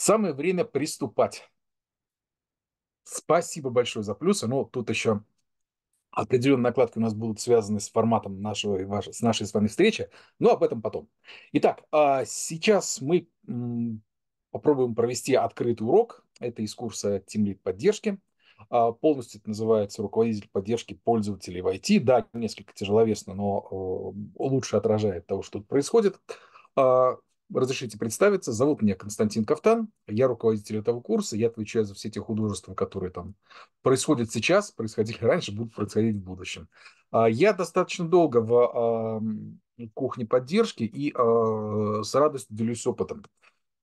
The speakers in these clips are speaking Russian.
Самое время приступать. Спасибо большое за плюсы. Но тут еще определенные накладки у нас будут связаны с форматом нашего, с нашей с вами встречи, но об этом потом. Итак, а сейчас мы попробуем провести открытый урок. Это из курса Team Lead поддержки. А, Полностью это называется руководитель поддержки пользователей в IT. Да, несколько тяжеловесно, но э, лучше отражает того, что тут происходит. Разрешите представиться. Зовут меня Константин Кафтан. Я руководитель этого курса. Я отвечаю за все те художества, которые там происходят сейчас, происходили раньше, будут происходить в будущем. А, Я достаточно долго в а, кухне поддержки и а, с радостью делюсь опытом.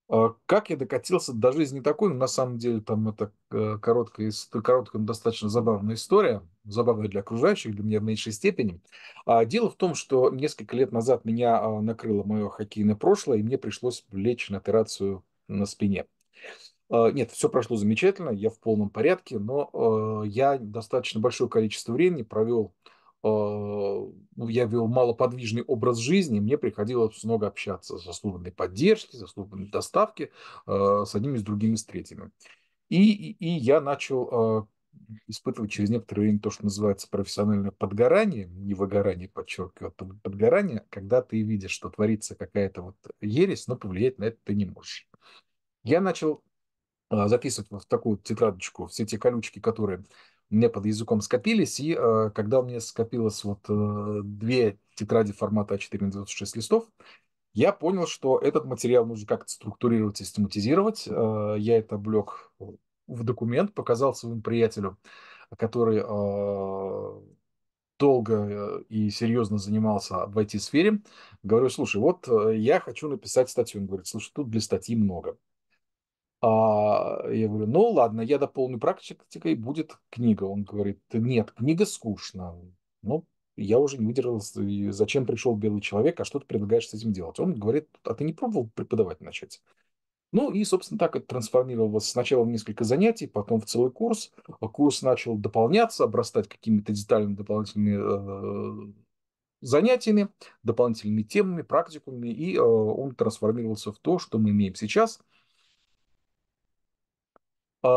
А, Как я докатился до жизни такой, ну, на самом деле там это э, короткая, короткая, но достаточно забавная история, забавная для окружающих, для меня в меньшей степени. А, Дело в том, что несколько лет назад меня а, накрыло мое хоккейное прошлое, и мне пришлось лечь на операцию на спине. А, Нет, все прошло замечательно, я в полном порядке, но э, я достаточно большое количество времени провел, э, я вел малоподвижный образ жизни, мне приходилось много общаться со службами поддержки, со службами доставки, э, с одними, с другими, с третьими. И, и, и я начал э, испытывать через некоторое время то, что называется профессиональное подгорание, не выгорание, подчеркиваю, а под- подгорание, когда ты видишь, что творится какая-то вот ересь, но повлиять на это ты не можешь. Я начал а, записывать в такую тетрадочку все те колючки, которые у под языком скопились. И э, когда у меня скопилось вот э, две тетради формата А4 на 96 листов, я понял, что этот материал нужно как-то структурировать, систематизировать. Э, я это облег в документ, показал своему приятелю, который э, долго э, и серьезно занимался в IT-сфере. Говорю, слушай, вот э, я хочу написать статью. Он говорит, слушай, тут для статьи много. А, я говорю, ну ладно, я дополню практикой, будет книга. Он говорит, нет, книга скучно. Ну, я уже не выдержал, зачем пришел белый человек, а что ты предлагаешь с этим делать? Он говорит, а ты не пробовал преподавать начать? Ну и, собственно, так это трансформировалось сначала в несколько занятий, потом в целый курс. Курс начал дополняться, обрастать какими-то детальными дополнительными э, занятиями, дополнительными темами, практикумами, и э, он трансформировался в то, что мы имеем сейчас – А,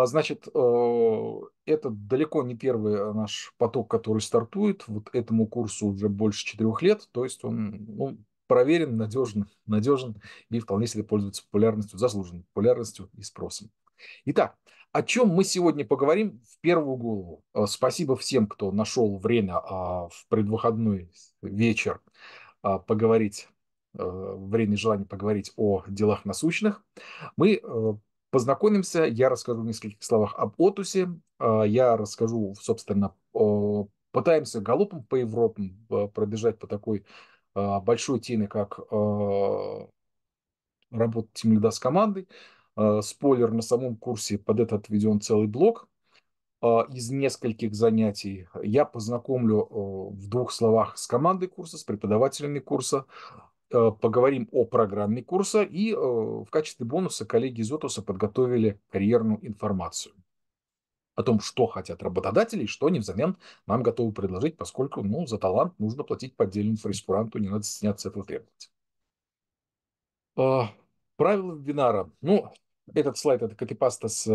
Значит, э, это далеко не первый наш поток, который стартует. Вот этому курсу уже больше четырех лет, то есть он ну, проверен, надежен, надежен и вполне себе пользуется популярностью, заслуженной популярностью и спросом. Итак, о чем мы сегодня поговорим в первую голову. Э, Спасибо всем, кто нашел время а, в предвыходной вечер а, поговорить, э, время и желание поговорить о делах насущных. Мы познакомимся, я расскажу в нескольких словах об Отусе, а, я расскажу, собственно, пытаемся галопом по Европе э, пробежать по такой а, большой теме, как а, работа тимлида с командой. А, Спойлер, на самом курсе под это отведен целый блок а, из нескольких занятий. Я познакомлю а, в двух словах с командой курса, с преподавателями курса, а, поговорим о программе курса и а, в качестве бонуса коллеги из Отуса подготовили карьерную информацию о том, что хотят работодатели и что они взамен нам готовы предложить, поскольку ну, за талант нужно платить по отдельному прейскуранту, не надо стесняться этого требовать. А, Правила вебинара. Ну, этот слайд это копипаста с э,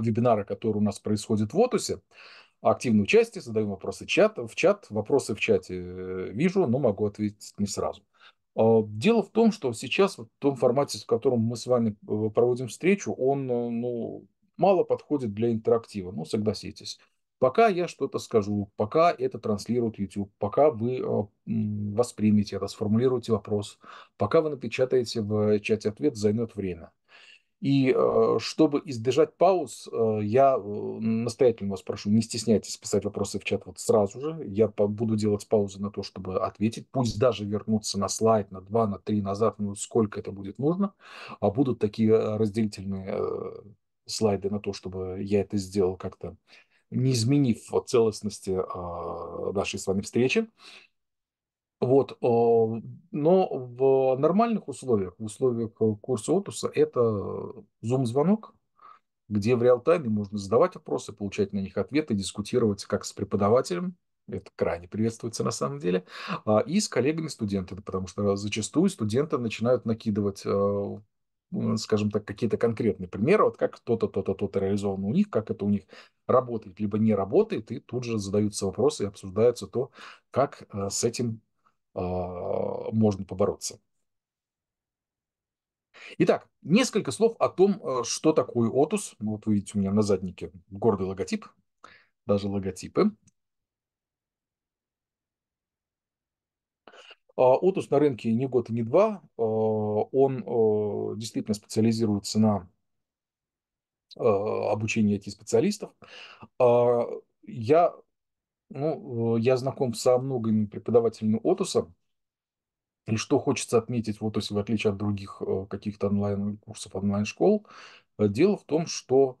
вебинара, который у нас происходит в Отусе. Активное участие, задаем вопросы чат, в чат. Вопросы в чате э, вижу, но могу ответить не сразу. А, Дело в том, что сейчас в том формате, в котором мы с вами э, проводим встречу, он э, ну, мало подходит для интерактива, ну, согласитесь. Пока я что-то скажу, пока это транслирует YouTube, пока вы э, м, воспримете это, сформулируете вопрос, пока вы напечатаете в чате ответ, займет время. И э, чтобы избежать пауз, э, я э, настоятельно вас прошу, не стесняйтесь писать вопросы в чат вот сразу же. Я буду делать паузы на то, чтобы ответить. Пусть даже вернуться на слайд, на два, на три назад, ну сколько это будет нужно. А будут такие разделительные слайды на то, чтобы я это сделал как-то, не изменив целостности нашей с вами встречи. Вот, э, но в нормальных условиях, в условиях э, курса Отуса, это зум-звонок, где в реал-тайме можно задавать вопросы, получать на них ответы, дискутировать как с преподавателем, это крайне приветствуется на самом деле, а, и с коллегами-студентами, потому что зачастую студенты начинают накидывать э, скажем так, какие-то конкретные примеры, вот как то-то, то-то, то-то реализовано у них, как это у них работает, либо не работает, и тут же задаются вопросы и обсуждаются то, как с этим можно побороться. Итак, несколько слов о том, что такое Otus. Вот вы видите у меня на заднике гордый логотип, даже логотипы. Otus на рынке не год и не два. Он действительно специализируется на обучении IT-специалистов. Я, ну, я знаком со многими преподавателями Otus. И что хочется отметить в Otus, в отличие от других каких-то онлайн-курсов, онлайн-школ, дело в том, что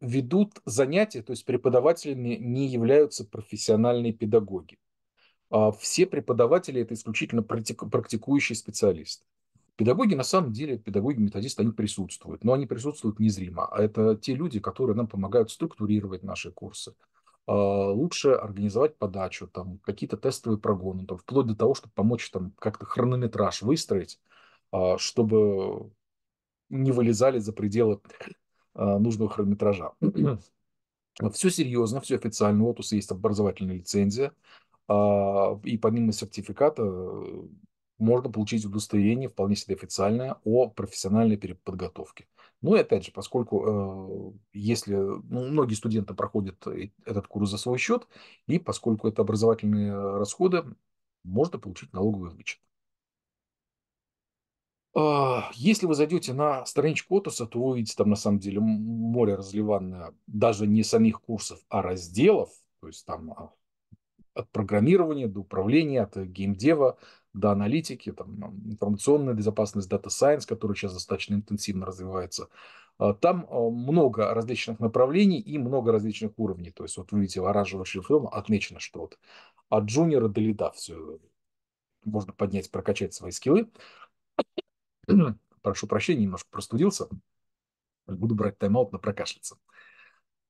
ведут занятия, то есть преподавателями не являются профессиональные педагоги. А все преподаватели – это исключительно практикующие специалисты. Педагоги, на самом деле, педагоги-методисты, они присутствуют, но они присутствуют незримо. А это те люди, которые нам помогают структурировать наши курсы, а, лучше организовать подачу, там, какие-то тестовые прогоны, там, вплоть до того, чтобы помочь там, как-то хронометраж выстроить, а, чтобы не вылезали за пределы нужного хронометража. все серьезно, все официально. У Отуса есть образовательная лицензия. И помимо сертификата можно получить удостоверение, вполне себе официальное, о профессиональной подготовке. Ну и опять же, поскольку э, если ну, многие студенты проходят этот курс за свой счет, и поскольку это образовательные расходы, можно получить налоговый вычет. А, если вы зайдете на страничку Отоса, то вы увидите там на самом деле море разливанное даже не самих курсов, а разделов. То есть там а, от программирования до управления, от геймдева до аналитики, там, информационная безопасность, дата сайенс, который сейчас достаточно интенсивно развивается. А, там много различных направлений и много различных уровней. То есть вот вы видите, оранжевым шрифтом отмечено, что вот от джуниора до лида все можно поднять, прокачать свои скиллы. Прошу прощения, немножко простудился. Буду брать тайм-аут на прокашляться.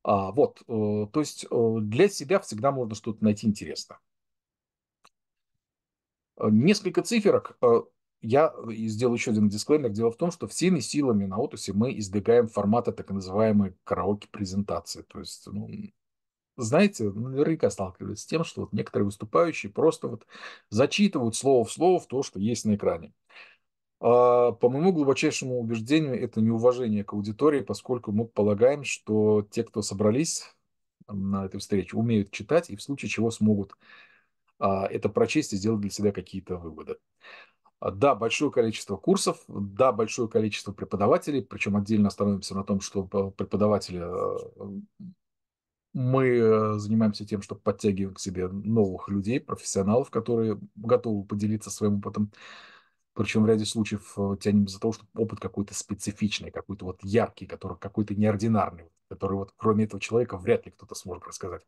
А, вот, э, то есть э, для себя всегда можно что-то найти интересное. Э, несколько циферок. Я сделаю еще один дисклеймер. Дело в том, что всеми силами на Отусе мы избегаем формата так называемой караоке-презентации. То есть, ну, знаете, наверняка сталкивались с тем, что вот некоторые выступающие просто вот зачитывают слово в слово в то, что есть на экране. А, по моему глубочайшему убеждению, это неуважение к аудитории, поскольку мы полагаем, что те, кто собрались на этой встрече, умеют читать и в случае чего смогут это прочесть и сделать для себя какие-то выводы. А, да, большое количество курсов, да, большое количество преподавателей, причем отдельно остановимся на том, что преподаватели мы э, занимаемся тем, чтобы подтягиваем к себе новых людей, профессионалов, которые готовы поделиться своим опытом. Причем в ряде случаев э, тянем из-за того, что опыт какой-то специфичный, какой-то вот яркий, который какой-то неординарный, который вот кроме этого человека вряд ли кто-то сможет рассказать.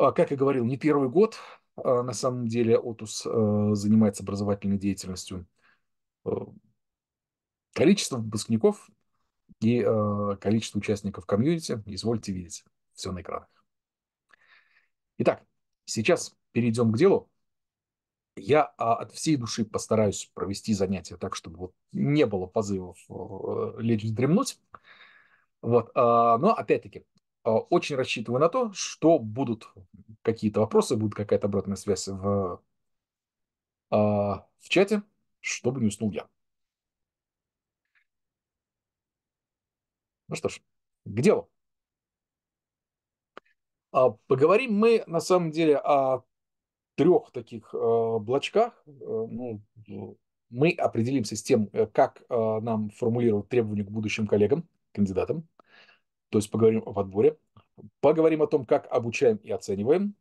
А, как я говорил, не первый год а, на самом деле Отус э, занимается образовательной деятельностью. Э, количество выпускников и количество участников комьюнити, извольте видеть, все на экранах. Итак, сейчас перейдем к делу. Я а, от всей души постараюсь провести занятия так, чтобы вот не было позывов э, лечь вздремнуть. Вот. А, но опять-таки, а, очень рассчитываю на то, что будут какие-то вопросы, будет какая-то обратная связь в, в чате, чтобы не уснул я. Ну что ж, к делу. Поговорим мы на самом деле о трех таких э, блочках э, ну, мы определимся с тем, э, как нам формулировать требования к будущим коллегам, кандидатам. То есть поговорим о подборе, поговорим о том, как обучаем и оцениваем,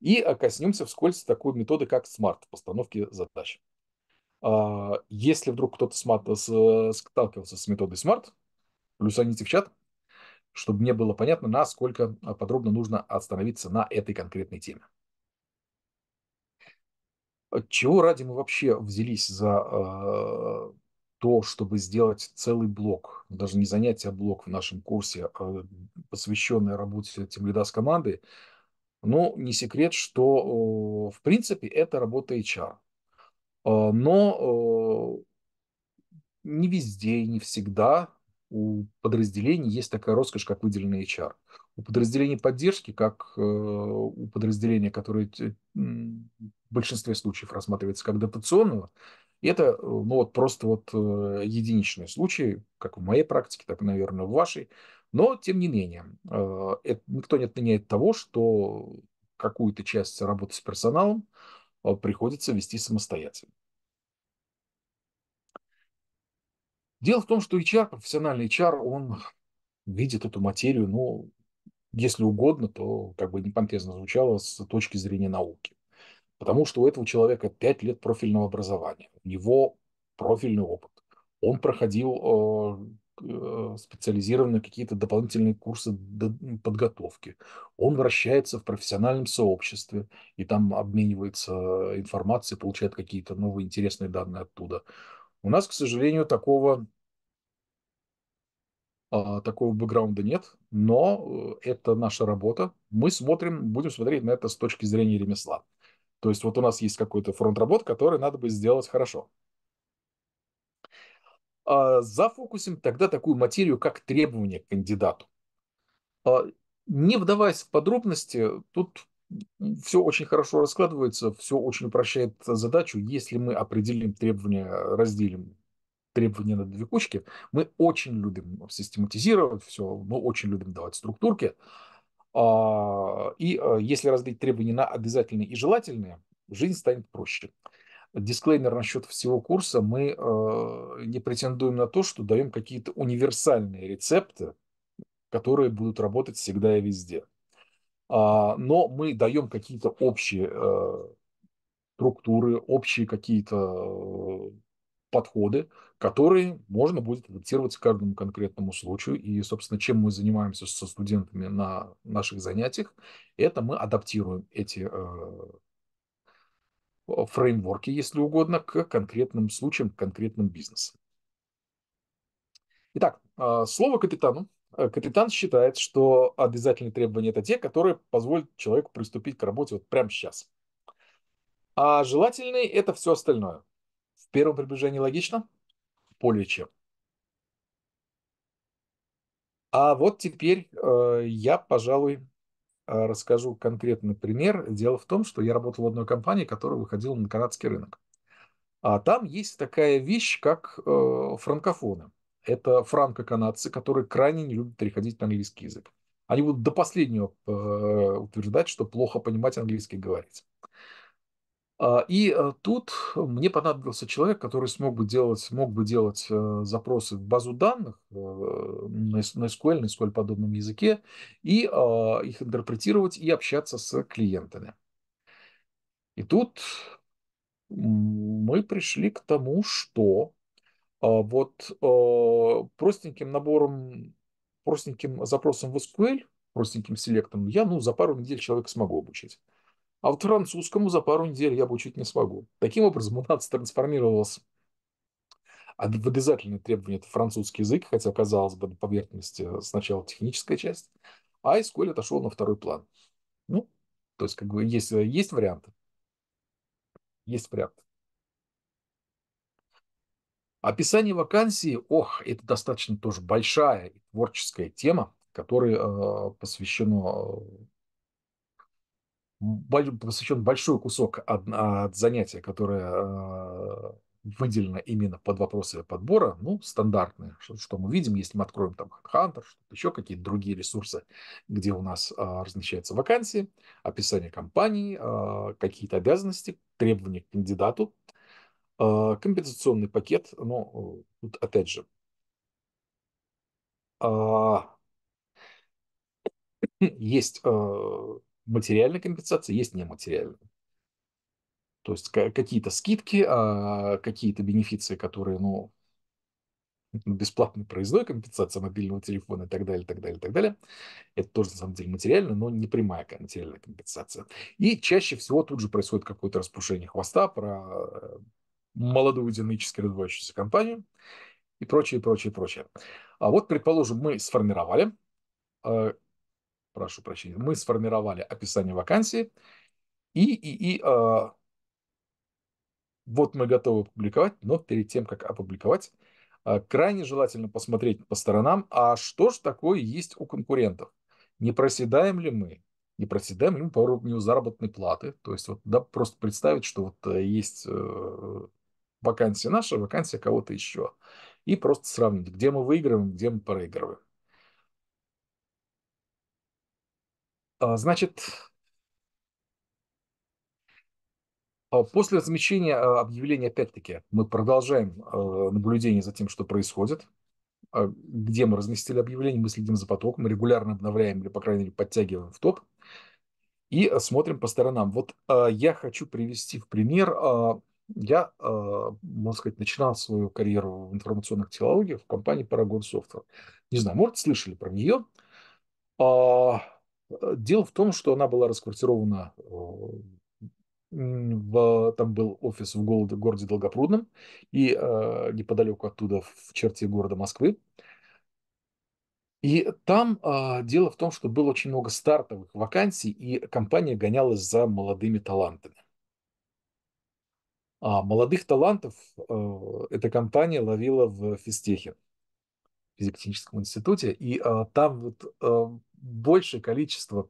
и коснемся вскользь такой методы, как SMART, постановки задач. Э, если вдруг кто-то сталкивался с методой SMART, плюсаните в чат, чтобы мне было понятно, насколько подробно нужно остановиться на этой конкретной теме. Чего ради мы вообще взялись за э, то, чтобы сделать целый блок, даже не занятие, а блок в нашем курсе, э, посвященный работе тимлида с командой? Ну, не секрет, что, э, в принципе, это работа HR. А, но, э, не везде и не всегда у подразделений есть такая роскошь, как выделенный HR. У подразделений поддержки, как, э, у подразделения, которое в большинстве случаев рассматривается как дотационного, это, э, ну, вот просто вот, э, единичные случаи, как в моей практике, так и, наверно, в вашей. Но тем не менее, э, эт никто не отменяет того, что какую-то часть работы с персоналом, э, приходится вести самостоятельно. Дело в том, что HR, профессиональный HR, он видит эту материю, ну, если угодно, то, как бы не помпезно звучало, с точки зрения науки. Потому что у этого человека 5 лет профильного образования, у него профильный опыт. Он проходил, э, э, специализированные какие-то дополнительные курсы подготовки. Он вращается в профессиональном сообществе и там обменивается информацией, получает какие-то новые интересные данные оттуда. У нас, к сожалению, такого а, такого бэкграунда нет, но, э, это наша работа. Мы смотрим, будем смотреть на это с точки зрения ремесла. То есть вот у нас есть какой-то фронт работ, который надо бы сделать хорошо. А, зафокусим тогда такую материю, как требования к кандидату. А, не вдаваясь в подробности, тут всё очень хорошо раскладывается, всё очень упрощает задачу. Если мы определим требования, разделим требования на 2 кучки, мы очень любим систематизировать всё, мы очень любим давать структурки. А, и, а, если разбить требования на обязательные и желательные, жизнь станет проще. Дисклеймер насчет всего курса: мы, э, не претендуем на то, что даем какие-то универсальные рецепты, которые будут работать всегда и везде. А, но мы даем какие-то общие, э, структуры, общие какие-то, э, подходы, которые можно будет адаптировать к каждому конкретному случаю. И, собственно, чем мы занимаемся со студентами на наших занятиях, это мы адаптируем эти, э э, фреймворки, если угодно, к конкретным случаям, к конкретным бизнесам. Итак, а, слово капитану. Э, капитан считает, что обязательные требования- это те, которые позволят человеку приступить к работе вот прямо щас. А желательные- это всё остальное. В первом приближении логично? Более чем. А вот теперь, э, я, пожалуй, э, расскажу конкретный пример. Дело в том, что я работал в одной компании, которая выходила на канадский рынок. А там есть такая вещь, как, э, франкофоны. Это франко-канадцы, которые крайне не любят переходить на английский язык. Они будут до последнего, э, утверждать, что плохо понимать английский говорить. А, и, э, тут мне понадобился человек, который смог бы делать мог бы делать, э, запросы в базу данных, э, на эс на SQL, на SQL-подобном языке, и, а, их интерпретировать, и общаться с клиентами. И тут, мы пришли к тому, что, а, вот, э, простеньким набором, простеньким запросом в SQL, простеньким селектом я, ну, за пару недель человека смогу обучить. А вот французскому за пару недель я обучить не смогу. Таким образом, у нас трансформировался в обязательные требования- это французский язык, хотя, казалось бы, на поверхности сначала техническая часть, а SQL отошел на второй план. Ну, то есть, как бы, есть есть варианты. Есть варианты. Описание вакансии, ох, это достаточно тоже большая и творческая тема, которой, э, посвящено боль посвящен большой кусок от от занятия, которое, э, выделено именно под вопросы подбора. Ну, стандартные, что что мы видим, если мы откроем там HeadHunter, еще, какие-то другие ресурсы, где у нас, а, размещаются вакансии, описание компании, а, какие-то обязанности, требования к кандидату, а, компенсационный пакет. Э, тут опять же а есть, э, материальная компенсация, есть нематериальная. То есть ка какие-то скидки, а, какие-то бенефиции, которые, ну бесплатный проездной, компенсация мобильного телефона и так далее, так далее, так далее. Это тоже, на самом деле, материально, но не прямая материальная компенсация. И чаще всего тут же происходит какое-то распушение хвоста про молодую динамически развивающуюся компанию и прочее, прочее, прочее. А вот, предположим, мы сформировали, э, прошу прощения, мы сформировали описание вакансии и и и, а Вот мы готовы публиковать, но перед тем, как опубликовать, а, крайне желательно посмотреть по сторонам, а что ж такое есть у конкурентов? Не проседаем ли мы? Не проседаем ли мы по уровню заработной платы? То есть вот да, просто представить, что вот э, есть э, вакансия наша, вакансия кого-то еще. И просто сравнить, где мы выигрываем, где мы проигрываем. Значит, а после размещения а, объявления, опять-таки, мы продолжаем а, наблюдение за тем, что происходит. А, где мы разместили объявление, мы следим за потоком, регулярно обновляем или, по крайней мере, подтягиваем в топ и а, смотрим по сторонам. Вот а, я хочу привести в пример. Я, можно сказать, начинал свою карьеру в информационных технологиях в компании Paragon Software. Не знаю, может, слышали про нее. Дело в том, что она была расквартирована в, там был офис в городе, Долгопрудном и э, неподалеку оттуда в черте города Москвы. И там э, дело в том, что было очень много стартовых вакансий, и компания гонялась за молодыми талантами. А молодых талантов э, эта компания ловила в физтехе, физико-техническом институте, и э, там вот э, большее количество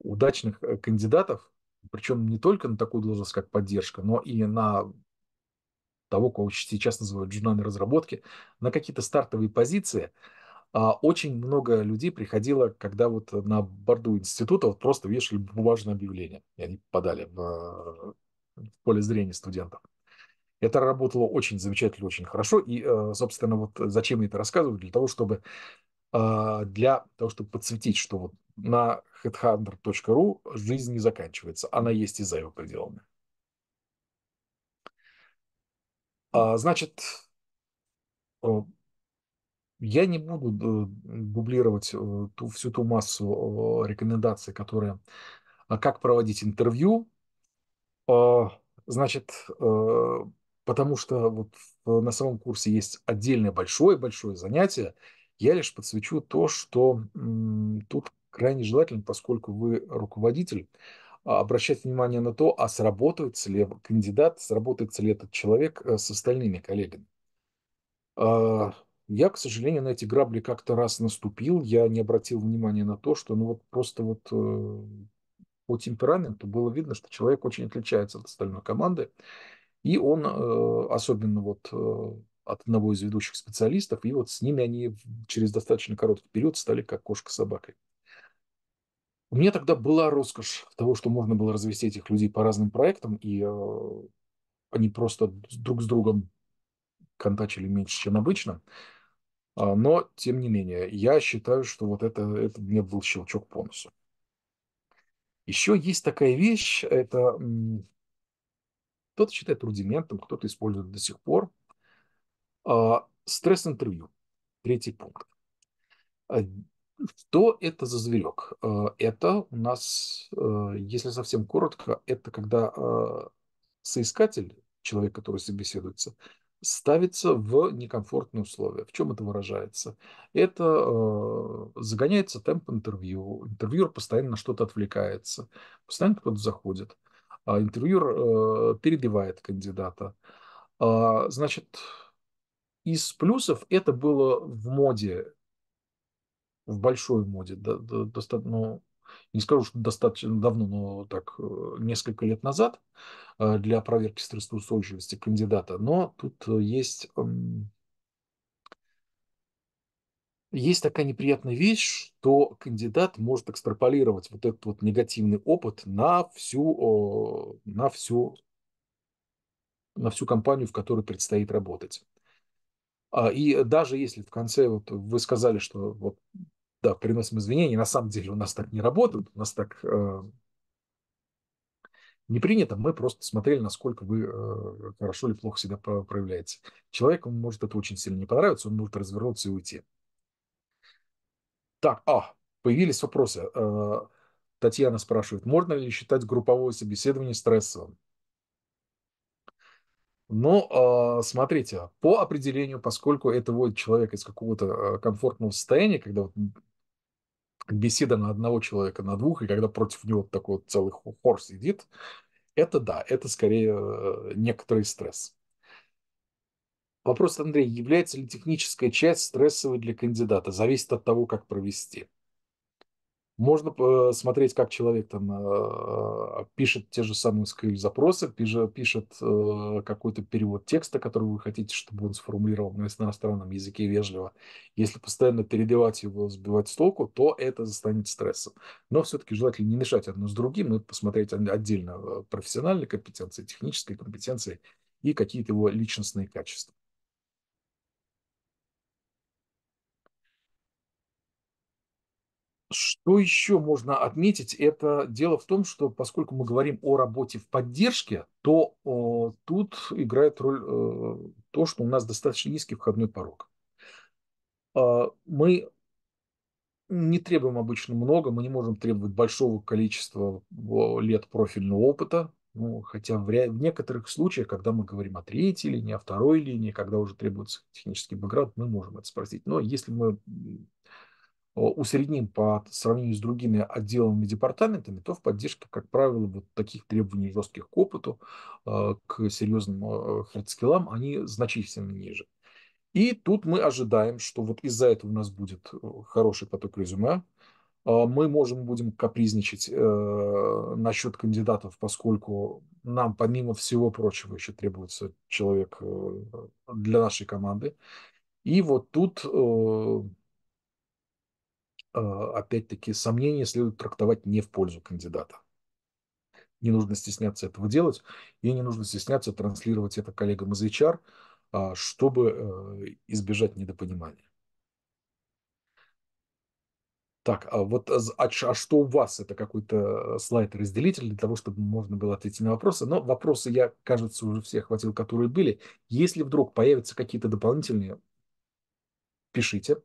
удачных э, кандидатов, причем не только на такую должность, как поддержка, но и на того, кого сейчас называют журнальной разработки, на какие-то стартовые позиции. А очень много людей приходило, когда вот на борду института вот просто вешали бумажное объявление, и они попадали в, в поле зрения студентов. Это работало очень замечательно, очень хорошо. И, э, собственно, вот зачем я это рассказываю? Для того, чтобы а, для того, чтобы подсветить, что вот на headhunter.ru жизнь не заканчивается, она есть и за его пределами. А, значит, я не буду дублировать э, ту, всю ту массу рекомендаций, которые а, как проводить интервью. Значит, э, потому что вот на самом курсе есть отдельное большое-большое занятие. Я лишь подсвечу то, что тут крайне желательно, поскольку вы руководитель, а, обращать внимание на то, а сработается ли кандидат, сработается ли этот человек э, с остальными коллегами. А, я, к сожалению, на эти грабли как-то раз наступил, я не обратил внимания на то, что ну вот просто вот э, по темпераменту было видно, что человек очень отличается от остальной команды, и он, э, особенно вот от одного из ведущих специалистов, и вот с ними они через достаточно короткий период стали как кошка с собакой. У меня тогда была роскошь того, что можно было развести этих людей по разным проектам, и э, они просто друг с другом контачили меньше, чем обычно. А, но, тем не менее, я считаю, что вот это, это мне был щелчок по носу. Еще есть такая вещь, это кто-то считает рудиментом, кто-то использует до сих пор. А, стресс-интервью. Третий пункт. А, что это за зверек? Э, это у нас, э, если совсем коротко, это когда э, соискатель, человек, который собеседуется, ставится в некомфортные условия. В чем это выражается? Это загоняется темп интервью, интервьюер постоянно на что-то отвлекается, постоянно кто-то заходит, а интервьюер перебивает кандидата. А, значит, из плюсов это было в моде в большой моде, до, до, до, ну, не скажу, что достаточно давно, но так э, несколько лет назад э, для проверки стрессоустойчивости кандидата. Но тут есть, есть такая неприятная вещь, что кандидат может экстраполировать вот этот вот негативный опыт на всю, на всю, на всю компанию, в которой предстоит работать. А, и даже если в конце вот вы сказали, что вот да, приносим извинения. На самом деле у нас так не работает, у нас так э, не принято. Мы просто смотрели, насколько вы э, хорошо или плохо себя проявляете. Человеку может это очень сильно не понравиться, он может развернуться и уйти. Так, а, появились вопросы. Э, Татьяна спрашивает, можно ли считать групповое собеседование стрессовым? Ну, смотрите, по определению, поскольку это вводит человека из какого-то э, комфортного состояния, когда вот беседа на одного человека, на двух, и когда против него такой вот целый хор сидит, Это да, это скорее э, некоторый стресс. Вопрос, Андрей, является ли техническая часть стрессовой для кандидата? Зависит от того, как провести. Можно посмотреть, как человек там э, пишет те же самые SQL-запросы, пишет э, какой-то перевод текста, который вы хотите, чтобы он сформулировал на иностранном языке вежливо. Если постоянно перебивать его, сбивать с толку, то это станет стрессом. Но все-таки желательно не мешать одно с другим и посмотреть отдельно э, профессиональные компетенции, технические компетенции и какие-то его личностные качества. Что еще можно отметить? Это дело в том, что поскольку мы говорим о работе в поддержке, то о, тут играет роль э, то, что у нас достаточно низкий входной порог. Э, мы не требуем обычно много, мы не можем требовать большого количества лет профильного опыта, ну, хотя в, ря- в некоторых случаях, когда мы говорим о третьей линии, о второй линии, когда уже требуется технический бэкграунд, мы можем это спросить. Но если мы усредним по сравнению с другими отделами департаментами, то в поддержке, как правило, вот таких требований жестких к опыту, э, к серьезным хардскиллам, они значительно ниже. И тут мы ожидаем, что вот из-за этого у нас будет э, хороший поток резюме. А мы можем будем капризничать э, насчет кандидатов, поскольку нам, помимо всего прочего, еще требуется человек э, для нашей команды. И вот тут а, опять-таки, сомнения следует трактовать не в пользу кандидата. Не нужно стесняться этого делать, и не нужно стесняться транслировать это коллегам из HR, а, чтобы э, избежать недопонимания. Так, а вот а, а что у вас? Это какой-то слайд-разделитель для того, чтобы можно было ответить на вопросы. Но вопросы я, кажется, уже все охватил, которые были. Если вдруг появятся какие-то дополнительные, пишите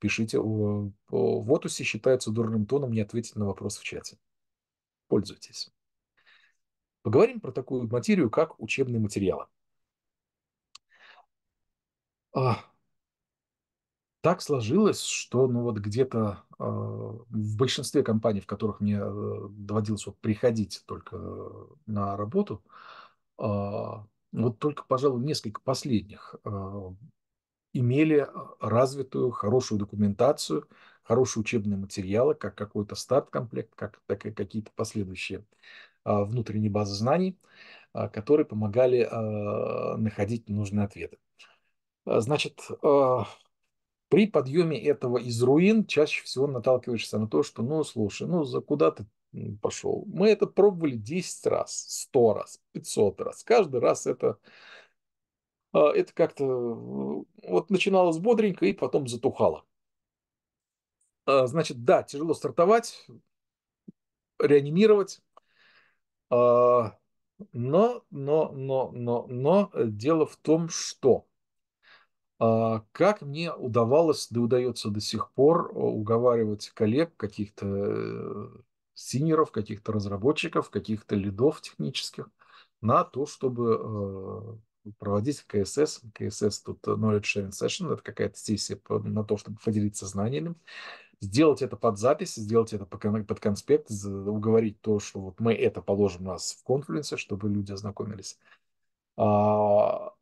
пишите. В Отусе считается дурным тоном не ответить на вопрос в чате. Пользуйтесь. Поговорим про такую материю, как учебные материалы. А, так сложилось, что ну вот где-то э, в большинстве компаний, в которых мне э, доводилось вот приходить только на работу, э, вот только, пожалуй, несколько последних э, имели а, развитую, хорошую документацию, хорошие учебные материалы, как какой-то старт-комплект, как, так и какие-то последующие а, внутренние базы знаний, а, которые помогали а, находить нужные ответы. Значит, при подъеме этого из руин чаще всего наталкиваешься на то, что, ну, слушай, ну, за куда ты пошел? Мы это пробовали 10 раз, 100 раз, 500 раз. Каждый раз это это как-то вот начиналось бодренько и потом затухало. А, значит, да, тяжело стартовать, реанимировать, а, но, но, но, но, но дело в том, что как мне удавалось, да удается до сих пор уговаривать коллег, каких-то э, синеров, каких-то разработчиков, каких-то лидов технических на то, чтобы проводить КСС. КСС тут Knowledge Sharing Session, это какая-то сессия на то, чтобы поделиться знаниями. Сделать это под запись, сделать это под конспект, уговорить то, что вот мы это положим у нас в конфлюенсе, чтобы люди ознакомились. А,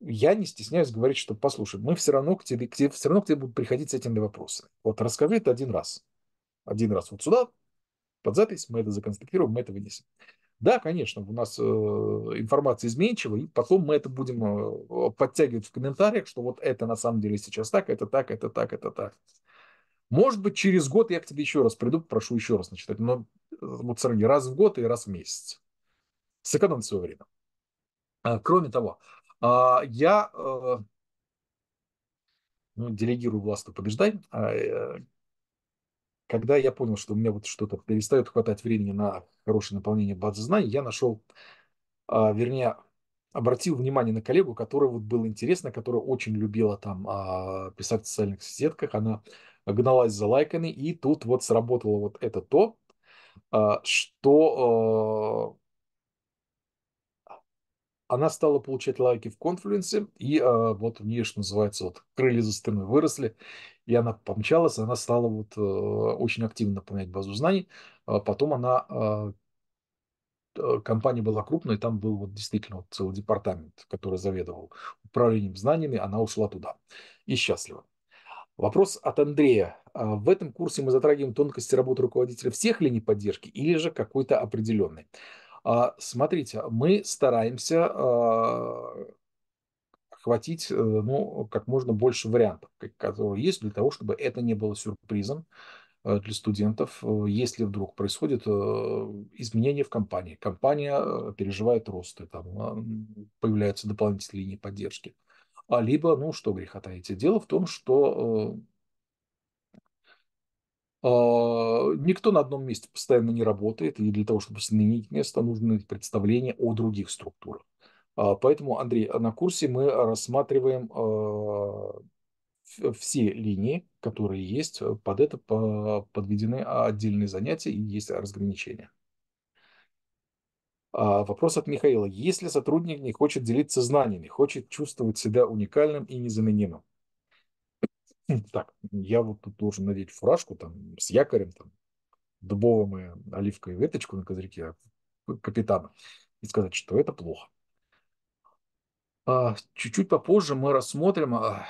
я не стесняюсь говорить, что послушай, мы все равно к тебе, к тебе, все равно к тебе будут приходить с этими вопросами. Вот расскажи это один раз. Один раз вот сюда, под запись, мы это законспектируем, мы это вынесем. Да, конечно, у нас э, информация изменчива, и потом мы это будем э, подтягивать в комментариях, что вот это на самом деле сейчас так, это так, это так, это так. Может быть, через год я к тебе еще раз приду, прошу еще раз начитать, но э, вот сравни раз в год и раз в месяц. Сэкономить свое время. А, кроме того, а, я ну, делегирую власть, побеждай. Когда я понял, что у меня вот что-то перестает хватать времени на хорошее наполнение базы знаний, я нашел, а, вернее, обратил внимание на коллегу, которая вот было интересно, которая очень любила там а, писать в социальных сетках, она гналась за лайками, и тут вот сработало вот это то, а, что она стала получать лайки в конфлюенсе, и а, вот у нее, что называется, вот крылья за спиной выросли, и она помчалась, она стала вот а, очень активно наполнять базу знаний. А потом она а, э, компания была крупная, там был вот действительно вот целый департамент, который заведовал управлением знаниями, она ушла туда и счастлива. Вопрос от Андрея. А в этом курсе мы затрагиваем тонкости работы руководителя всех линий поддержки или же какой-то определенный? А, смотрите, мы стараемся охватить э, ну, как можно больше вариантов, которые есть, для того, чтобы это не было сюрпризом э, для студентов, э, если вдруг происходит изменение в компании. Компания переживает рост, и там появляются дополнительные линии поддержки. А либо, ну, что греха таить. Дело в том, что никто на одном месте постоянно не работает, и для того, чтобы сменить место, нужно представление о других структурах. А, поэтому, Андрей, на курсе мы рассматриваем а, все линии, которые есть. Под это подведены отдельные занятия и есть разграничения. А, вопрос от Михаила. Если сотрудник не хочет делиться знаниями, хочет чувствовать себя уникальным и незаменимым? Так, я вот тут должен надеть фуражку там, с якорем, там, дубовым и оливковой веточку на козырьке капитана и сказать, что это плохо. А, чуть-чуть попозже мы рассмотрим а,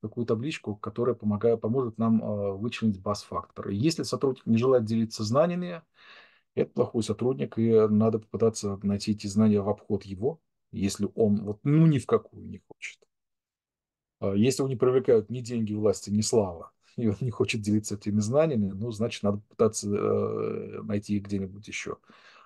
такую табличку, которая помогает, поможет нам а, вычленить баз-фактор. Если сотрудник не желает делиться знаниями, это плохой сотрудник, и надо попытаться найти эти знания в обход его, если он вот ну ни в какую не хочет. Если его не привлекают ни деньги власти, ни слава, и он не хочет делиться этими знаниями, ну, значит, надо пытаться э, найти их где-нибудь еще.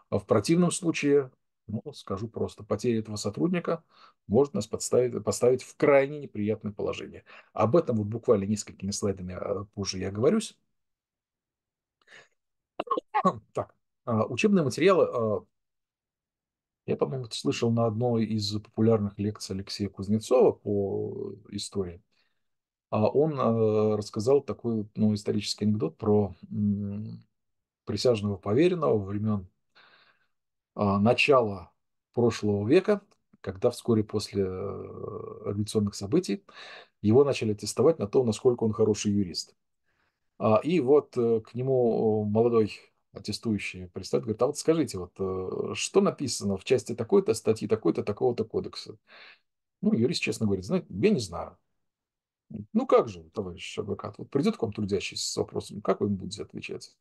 В противном случае ну, скажу просто, потеря этого сотрудника может нас подставить, поставить в крайне неприятное положение. Об этом вот буквально несколькими слайдами а, позже я оговорюсь. Так, а, учебные материалы. А, я, по-моему, слышал на одной из популярных лекций Алексея Кузнецова по истории. Он рассказал такой ну, исторический анекдот про присяжного поверенного времен начала прошлого века, когда вскоре после э, революционных событий его начали тестовать на то, насколько он хороший юрист. А, и вот э, к нему молодой аттестующий пристает, говорит, а вот скажите, вот э, что написано в части такой-то статьи, такой-то, такого-то кодекса? Ну, юрист честно говорит, знаете, я не знаю. Ну, как же, товарищ адвокат, вот придет к вам трудящийся с вопросом, как вы ему будете отвечать?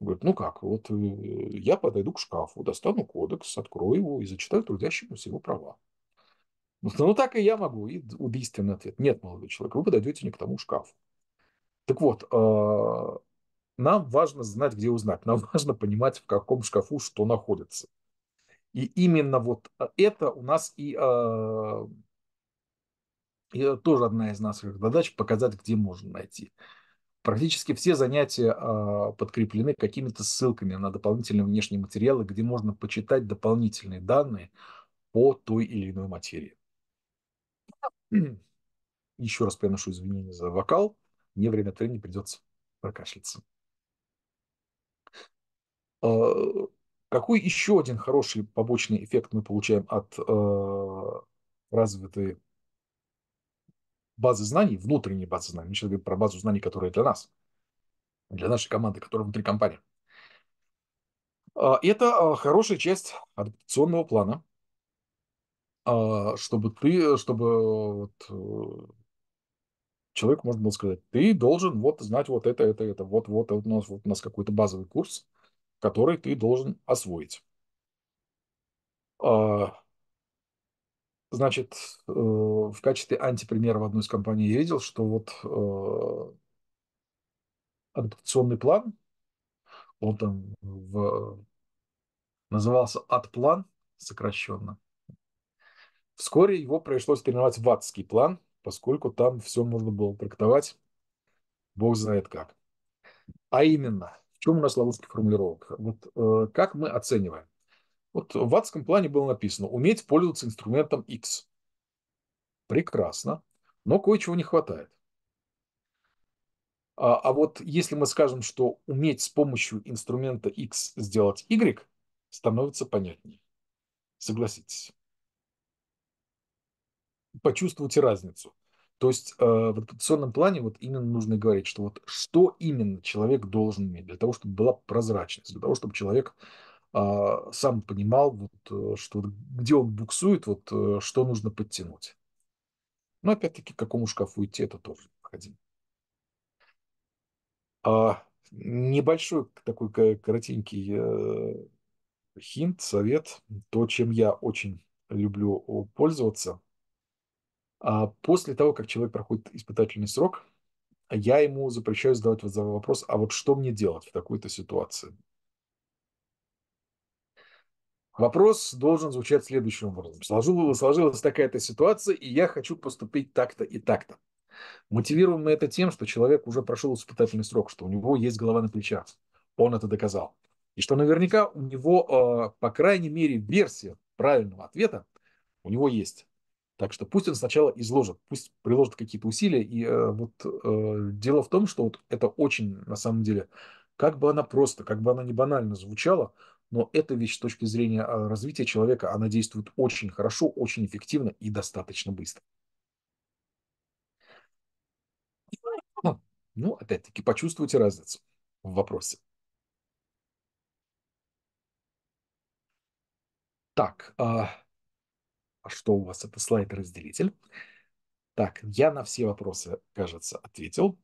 Говорит, ну как, вот э, я подойду к шкафу, достану кодекс, открою его и зачитаю трудящемуся его права. Ну, ну так и я могу. И убийственный ответ. Нет, молодой человек, вы подойдете не к тому шкафу. Так вот, э, нам важно знать, где узнать. Нам важно понимать, в каком шкафу что находится. И именно вот это у нас и, э, и тоже одна из наших задач показать, где можно найти. Практически все занятия а, подкреплены какими-то ссылками на дополнительные внешние материалы, где можно почитать дополнительные данные по той или иной материи. Еще раз приношу извинения за вокал. Мне время от времени придется прокашляться. А, какой еще один хороший побочный эффект мы получаем от а, развитой базы знаний, внутренней базы знаний. Мы сейчас говорим про базу знаний, которая для нас, для нашей команды, которая внутри компании. А, это а, хорошая часть адаптационного плана, а, чтобы ты, чтобы вот, э, человеку можно было сказать, ты должен вот знать вот это, это, это, вот, вот, у нас, вот у нас какой-то базовый курс, который ты должен освоить. Значит, э, в качестве антипримера в одной из компаний я видел, что вот э, адаптационный план, он там в, назывался «Атплан» сокращенно. Вскоре его пришлось переименовать в «Адский план», поскольку там все можно было трактовать бог знает как. А именно, в чем у нас ловушки формулировок? Вот э, как мы оцениваем? Вот в адском плане было написано «уметь пользоваться инструментом X». Прекрасно, но кое-чего не хватает. А, а вот если мы скажем, что уметь с помощью инструмента X сделать Y, становится понятнее. Согласитесь. Почувствуйте разницу. То есть э, в адаптационном плане вот именно нужно говорить, что вот что именно человек должен иметь для того, чтобы была прозрачность, для того, чтобы человек сам понимал, вот, что где он буксует, вот, что нужно подтянуть. Но опять-таки, к какому шкафу идти, это тоже необходимо. А, небольшой такой коротенький э, хинт, совет, то, чем я очень люблю пользоваться. А после того, как человек проходит испытательный срок, я ему запрещаю задавать вопрос, а вот что мне делать в такой-то ситуации? Вопрос должен звучать следующим образом. Сложилась, сложилась такая-то ситуация, и я хочу поступить так-то и так-то. Мотивируем мы это тем, что человек уже прошел испытательный срок, что у него есть голова на плечах. Он это доказал. И что наверняка у него, э, по крайней мере, версия правильного ответа у него есть. Так что пусть он сначала изложит, пусть приложит какие-то усилия. И э, вот э, дело в том, что вот это очень, на самом деле, как бы она просто, как бы она не банально звучала, но эта вещь с точки зрения э, развития человека, она действует очень хорошо, очень эффективно и достаточно быстро. Ну, опять-таки, почувствуйте разницу в вопросе. Так, а, а что у вас? Это слайд-разделитель. Так, я на все вопросы, кажется, ответил.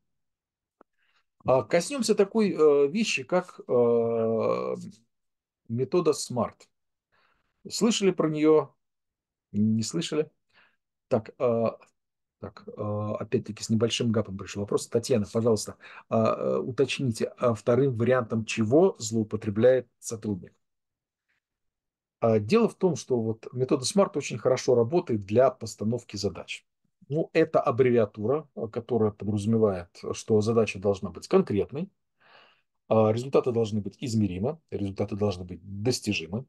А, коснемся такой э, вещи, как э, метода SMART. Слышали про нее? Не слышали? Так, э, так, э, опять-таки с небольшим гапом пришел вопрос. Татьяна, пожалуйста, э, э, уточните, а вторым вариантом чего злоупотребляет сотрудник? А, дело в том, что вот метода SMART очень хорошо работает для постановки задач. Ну, это аббревиатура, а, которая подразумевает, что задача должна быть конкретной, а, результаты должны быть измеримы, результаты должны быть достижимы,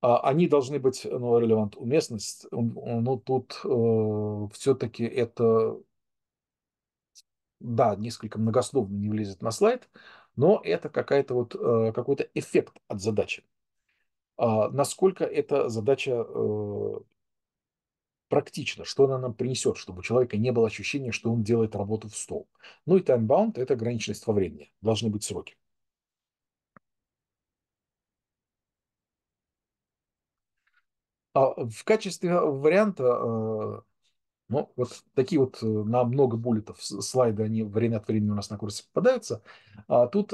они должны быть, ну, релевант, уместность, ну, тут э, все-таки это, да, несколько многословно не влезет на слайд, но это какая-то вот, э, какой-то эффект от задачи. А, насколько эта задача э, практична, что она нам принесет, чтобы у человека не было ощущения, что он делает работу в стол. Ну и таймбаунд – это ограниченность во времени, должны быть сроки. А в качестве варианта, э, ну, вот такие вот э, на много буллетов слайды, они время от времени у нас на курсе попадаются. А тут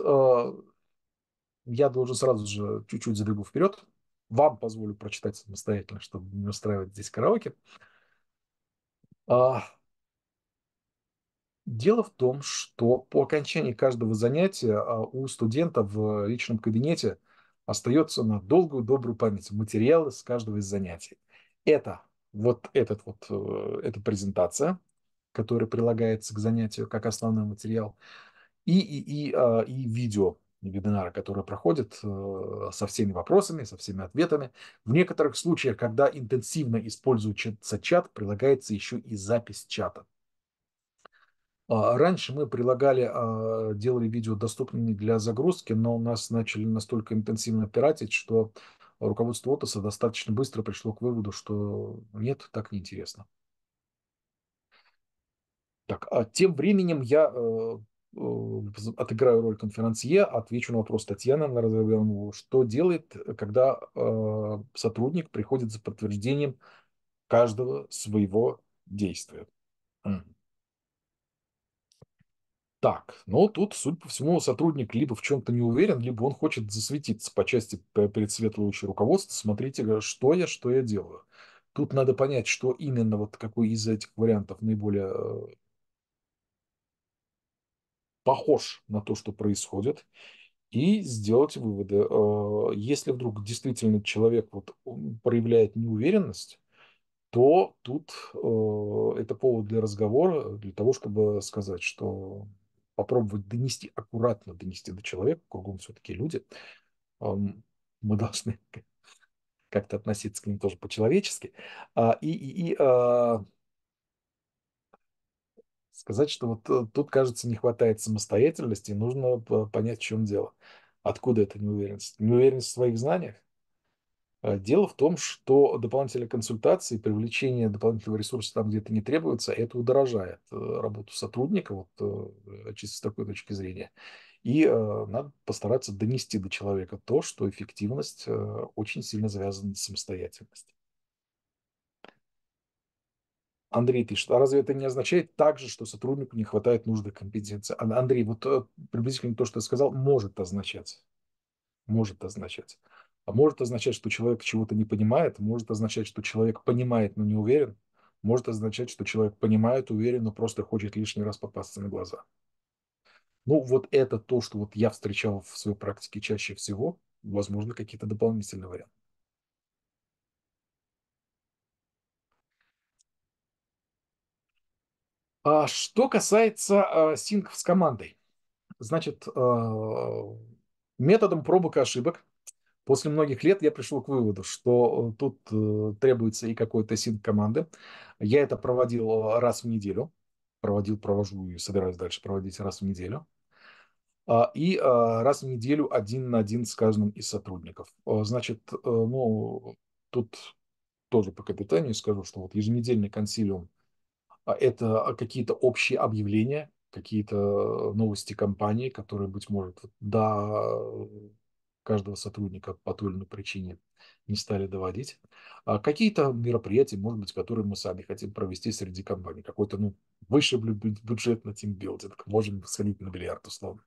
я должен сразу же чуть-чуть забегу вперед. Вам позволю прочитать самостоятельно, чтобы не устраивать здесь караоке. А, дело в том, что по окончании каждого занятия а, у студента в личном кабинете остается на долгую добрую память материалы с каждого из занятий. Это вот этот вот, э, эта презентация, которая прилагается к занятию как основной материал, и, и, и, а, и видео вебинара, которые проходят э, со всеми вопросами, со всеми ответами. В некоторых случаях, когда интенсивно используется чат, прилагается еще и запись чата. А, раньше мы прилагали, а, делали видео доступными для загрузки, но у нас начали настолько интенсивно пиратить, что руководство Отоса достаточно быстро пришло к выводу, что нет, так неинтересно. Так, а тем временем я э, отыграю роль конферансье, отвечу на вопрос Татьяны на разговор, что делает, когда э, сотрудник приходит за подтверждением каждого своего действия. Так, ну тут, судя по всему, сотрудник либо в чем-то не уверен, либо он хочет засветиться по части перед светлое руководство. Смотрите, что я, что я делаю. Тут надо понять, что именно вот какой из этих вариантов наиболее э, похож на то, что происходит, и сделать выводы. Э, если вдруг действительно человек вот проявляет неуверенность, то тут э, это повод для разговора, для того, чтобы сказать, что попробовать донести, аккуратно донести до человека, кругом все-таки люди, мы должны как-то относиться к ним тоже по-человечески. А, и, и, и а, сказать, что вот э, тут, кажется, не хватает самостоятельности, и нужно понять, в чем дело. Откуда эта неуверенность? Неуверенность в своих знаниях? А, дело в том, что дополнительные консультации, привлечение дополнительного ресурса там, где это не требуется, это удорожает э, работу сотрудника, вот, э, чисто с такой точки зрения. И э, надо постараться донести до человека то, что эффективность э, очень сильно завязана на самостоятельности. Андрей пишет, а разве это не означает также, что сотруднику не хватает нужных компетенций? Андрей, вот э, приблизительно то, что я сказал, может означать. Может означать. А может означать, что человек чего-то не понимает, может означать, что человек понимает, но не уверен, может означать, что человек понимает, уверен, но просто хочет лишний раз попасться на глаза. Ну, вот это то, что вот я встречал в своей практике чаще всего, возможно, какие-то дополнительные варианты. Что касается э, синков с командой, значит, э, методом пробок и ошибок после многих лет я пришел к выводу, что тут э, требуется и какой-то синк команды. Я это проводил раз в неделю, проводил, провожу и собираюсь дальше проводить раз в неделю. А, и а, раз в неделю один на один с каждым из сотрудников. А, значит, э, ну, тут тоже по капитанию скажу, что вот еженедельный консилиум – это какие-то общие объявления, какие-то новости компании, которые, быть может, до каждого сотрудника по той или иной причине не стали доводить. А какие-то мероприятия, может быть, которые мы сами хотим провести среди компаний. Какой-то ну, высший бюджет на тимбилдинг. Можем сходить на бильярд, условно.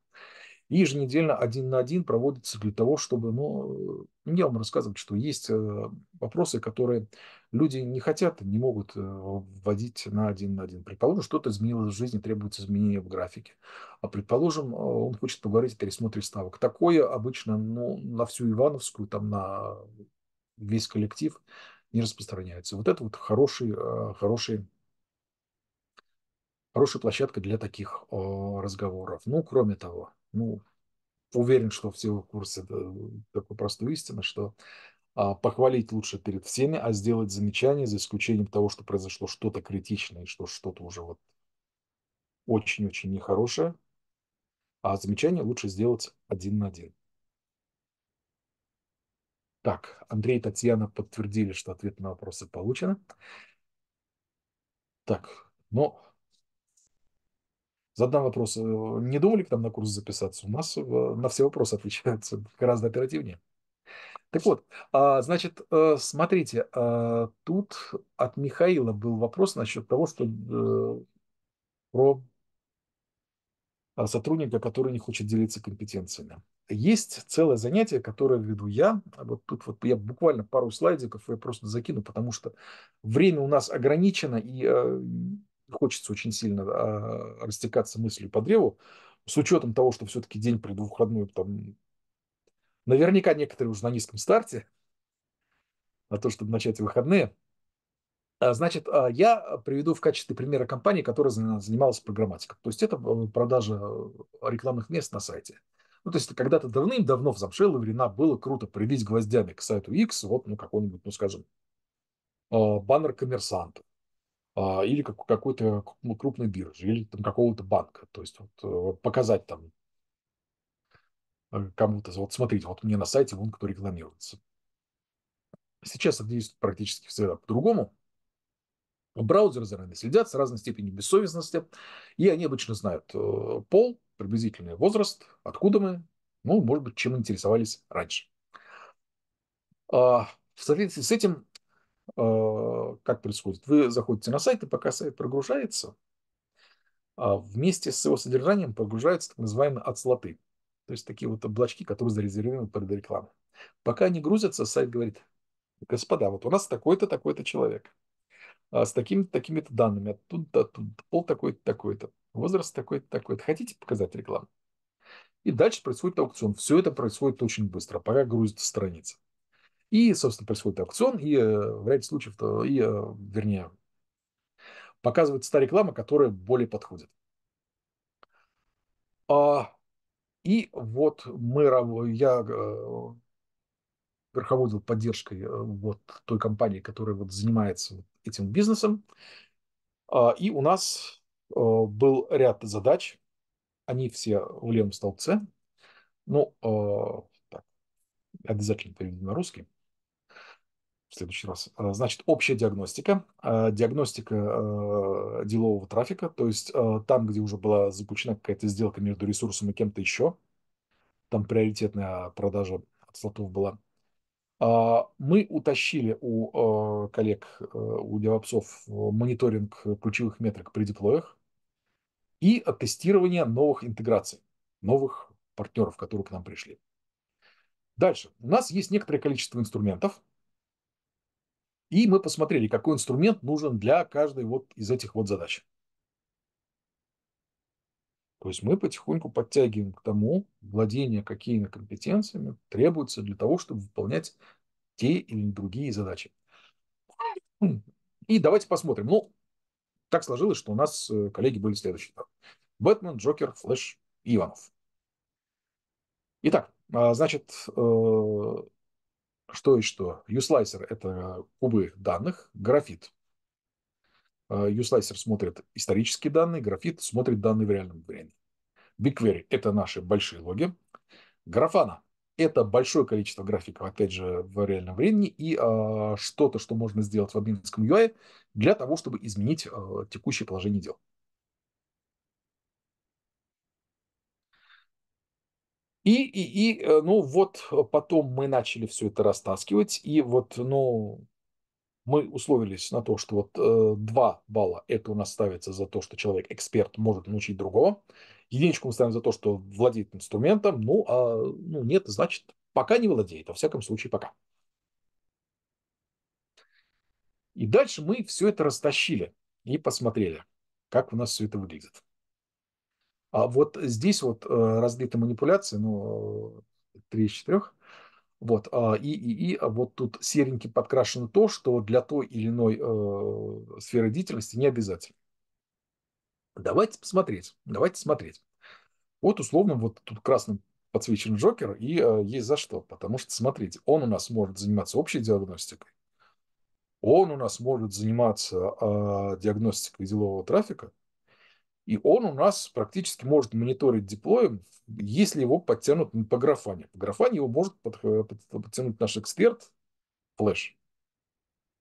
И еженедельно один на один проводится для того, чтобы, ну, я вам рассказывать, что есть э, вопросы, которые люди не хотят, не могут э, вводить на один на один. Предположим, что-то изменилось в жизни, требуется изменение в графике. А предположим, э, он хочет поговорить о пересмотре ставок. Такое обычно ну, на всю Ивановскую, там на весь коллектив не распространяется. Вот это вот хороший, хороший хорошая площадка для таких разговоров. Ну, кроме того, ну, уверен, что все в курсе такой простой истины, что а, похвалить лучше перед всеми, а сделать замечание, за исключением того, что произошло что-то критичное, что что-то уже вот очень-очень нехорошее, а замечание лучше сделать один на один. Так, Андрей и Татьяна подтвердили, что ответ на вопросы получено. Так, но Задам вопрос. Э, не думали к нам на курс записаться? У нас э, на все вопросы отвечаются гораздо оперативнее. Так вот, а, значит, э, смотрите, а, тут от Михаила был вопрос насчет того, что про а, сотрудника, который не хочет делиться компетенциями. Есть целое занятие, которое веду я. Вот тут вот я буквально пару слайдиков я просто закину, потому что время у нас ограничено, и хочется очень сильно а, растекаться мыслью по древу, с учетом того, что все-таки день предвыходной, там, наверняка некоторые уже на низком старте, на то, чтобы начать выходные. А, значит, а, я приведу в качестве примера компании, которая занималась программатикой. То есть это э, продажа рекламных мест на сайте. Ну, то есть когда-то давным-давно в замшелые времена было круто прибить гвоздями к сайту X, вот, ну, какой-нибудь, ну, скажем, баннер коммерсанта или как, какой-то ну, крупной биржи, или там какого-то банка. То есть вот, э, показать там э, кому-то, вот смотрите, вот мне на сайте вон кто рекламируется. Сейчас это действует практически всегда по-другому. Браузеры заранее следят с разной степенью бессовестности, и они обычно знают э, пол, приблизительный возраст, откуда мы, ну, может быть, чем интересовались раньше. А, в соответствии с этим как происходит? Вы заходите на сайт, и пока сайт прогружается, а вместе с его содержанием прогружаются так называемые отслоты. То есть такие вот облачки, которые зарезервированы под рекламу. Пока они грузятся, сайт говорит, господа, вот у нас такой-то, такой-то человек а с такими-то, такими-то данными, оттуда, оттуда, пол такой-то, такой-то, возраст такой-то, такой-то. Хотите показать рекламу? И дальше происходит аукцион. Все это происходит очень быстро, пока грузится страница. И, собственно, происходит аукцион, и э, в ряде случаев, то, и, э, вернее, показывается та реклама, которая более подходит. А, и вот мы, я э, верховодил поддержкой вот той компании, которая вот занимается этим бизнесом. А, и у нас был ряд задач, они все в левом столбце. Ну, так, обязательно переведу на русский в следующий раз. А, значит, общая диагностика, а, диагностика а, делового трафика, то есть там, где уже была заключена какая-то сделка между ресурсом и кем-то еще, там приоритетная продажа от слотов была. Мы утащили у э, коллег, э, у девопсов мониторинг ключевых метрик при деплоях и тестирование новых интеграций, новых партнеров, которые к нам пришли. Дальше. У нас есть некоторое количество инструментов, и мы посмотрели, какой инструмент нужен для каждой вот из этих вот задач. То есть мы потихоньку подтягиваем к тому, владение какими компетенциями требуется для того, чтобы выполнять те или другие задачи. И давайте посмотрим. Ну, так сложилось, что у нас э, коллеги были следующие. Бэтмен, Джокер, Флэш Иванов. Итак, а, значит, э, что и что? USlicer – это кубы данных, графит. USlicer а, смотрит исторические данные, графит смотрит данные в реальном времени. BigQuery – это наши большие логи. Графана – это большое количество графиков, опять же, в реальном времени, и э, что-то, что можно сделать в админском UI для того, чтобы изменить э, текущее положение дел. И, и, и, э, ну, вот потом мы начали все это растаскивать, и вот, ну, мы условились на то, что вот э, 2 балла это у нас ставится за то, что человек эксперт может научить другого. Единичку мы ставим за то, что владеет инструментом. Ну, а ну, нет, значит, пока не владеет. Во всяком случае, пока. И дальше мы все это растащили и посмотрели, как у нас все это выглядит. А вот здесь вот э, разбиты манипуляции, ну, 3 из 4. Вот, а, и, и, и а вот тут серенький подкрашено то, что для той или иной э, сферы деятельности не обязательно. Давайте посмотреть, давайте смотреть. Вот условно вот тут красным подсвечен Джокер, и э, есть за что. Потому что, смотрите, он у нас может заниматься общей диагностикой, он у нас может заниматься э, диагностикой делового трафика, и он у нас практически может мониторить деплоем, если его подтянут по графане. По графане его может э, подтянуть наш эксперт Флэш.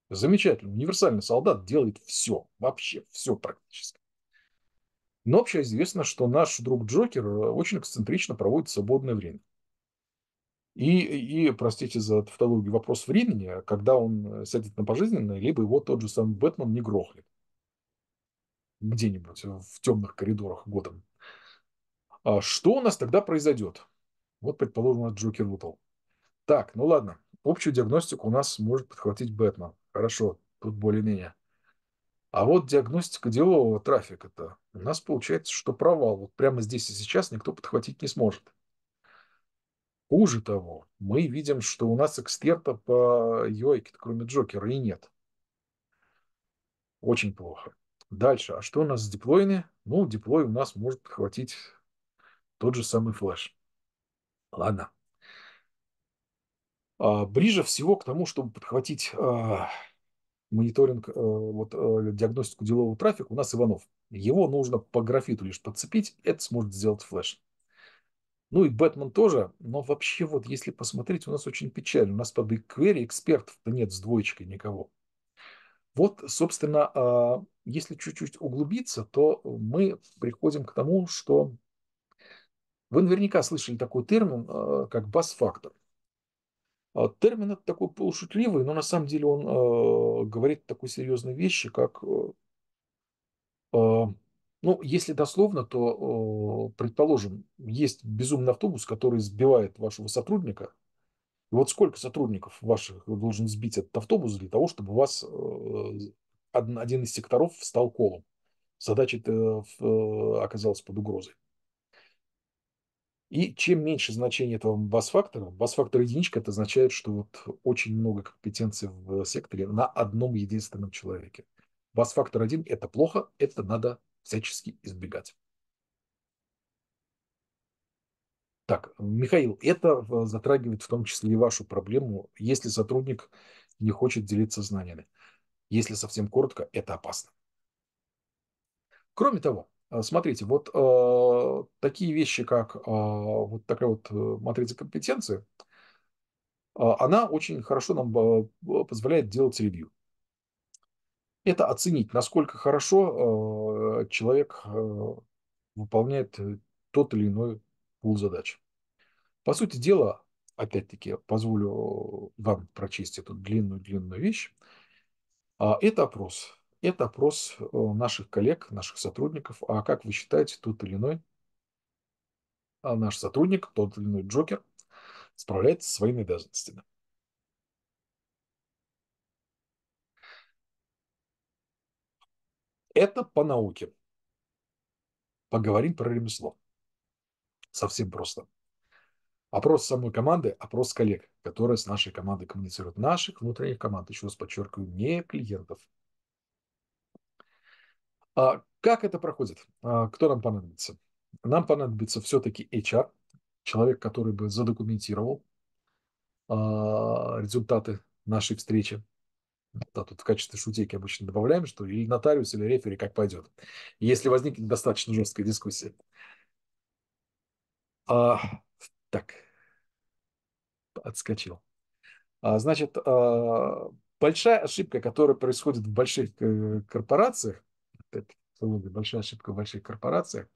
Замечательно. Универсальный солдат делает все. Вообще все практически. Но общеизвестно, что наш друг Джокер э, очень эксцентрично проводит свободное время. И, и, простите за тавтологию, вопрос времени, когда он э, сядет на пожизненное, либо его тот же самый Бэтмен не грохнет где-нибудь в темных коридорах годом. А что у нас тогда произойдет? Вот, предположим, у Джокер выпал. Так, ну ладно, общую диагностику у нас может подхватить Бэтмен. Хорошо, тут более-менее. А вот диагностика делового трафика-то у нас получается, что провал. Вот прямо здесь и сейчас никто подхватить не сможет. Хуже того, мы видим, что у нас эксперта по UI, кроме Джокера, и нет. Очень плохо. Дальше. А что у нас с деплоями? Ну, деплой у нас может подхватить тот же самый флеш. Ладно. А, ближе всего к тому, чтобы подхватить а, мониторинг, а, вот, а, диагностику делового трафика, у нас Иванов. Его нужно по графиту лишь подцепить, это сможет сделать флеш. Ну и Бэтмен тоже, но вообще вот если посмотреть, у нас очень печально. У нас по BigQuery экспертов-то нет с двоечкой никого. Вот, собственно, а, если чуть-чуть углубиться, то мы приходим к тому, что вы наверняка слышали такой термин, а, как бас-фактор. А, термин это такой полушутливый, но на самом деле он говорит такой серьезной вещи, как, ну, если дословно, то, предположим, есть безумный автобус, который сбивает вашего сотрудника, и вот сколько сотрудников ваших должен сбить этот автобус для того, чтобы вас э, один из секторов стал колом. Задача э, оказалась под угрозой. И чем меньше значение этого бас-фактора, бас-фактор единичка, это означает, что вот очень много компетенций в секторе на одном единственном человеке. Бас-фактор один – это плохо, это надо всячески избегать. Так, Михаил, это э, затрагивает в том числе и вашу проблему, если сотрудник не хочет делиться знаниями. Если совсем коротко, это опасно. Кроме того, э, смотрите, вот э, такие вещи, как э, вот такая вот э, матрица компетенции, э, она очень хорошо нам э, позволяет делать ревью. Это оценить, насколько хорошо э, человек э, выполняет тот или иной пул задач. По сути дела, опять-таки, позволю вам прочесть эту длинную-длинную вещь. А, Это опрос. Это опрос э, наших коллег, наших сотрудников. А как вы считаете, тот или иной а наш сотрудник, тот или иной Джокер, справляется со своими обязанностями? Это по науке. Поговорим про ремесло. Совсем просто. Опрос самой команды, опрос коллег, которые с нашей командой коммуницируют. Наших внутренних команд, еще раз подчеркиваю, не клиентов. А как это проходит? А кто нам понадобится? Нам понадобится все-таки HR, человек, который бы задокументировал а, результаты нашей встречи. Да, тут в качестве шутейки обычно добавляем, что или нотариус, или рефери, как пойдет. Если возникнет достаточно жесткая дискуссия. А, так, отскочил. А, значит, а, большая ошибка, которая происходит в больших э, корпорациях, большая ошибка в больших корпорациях,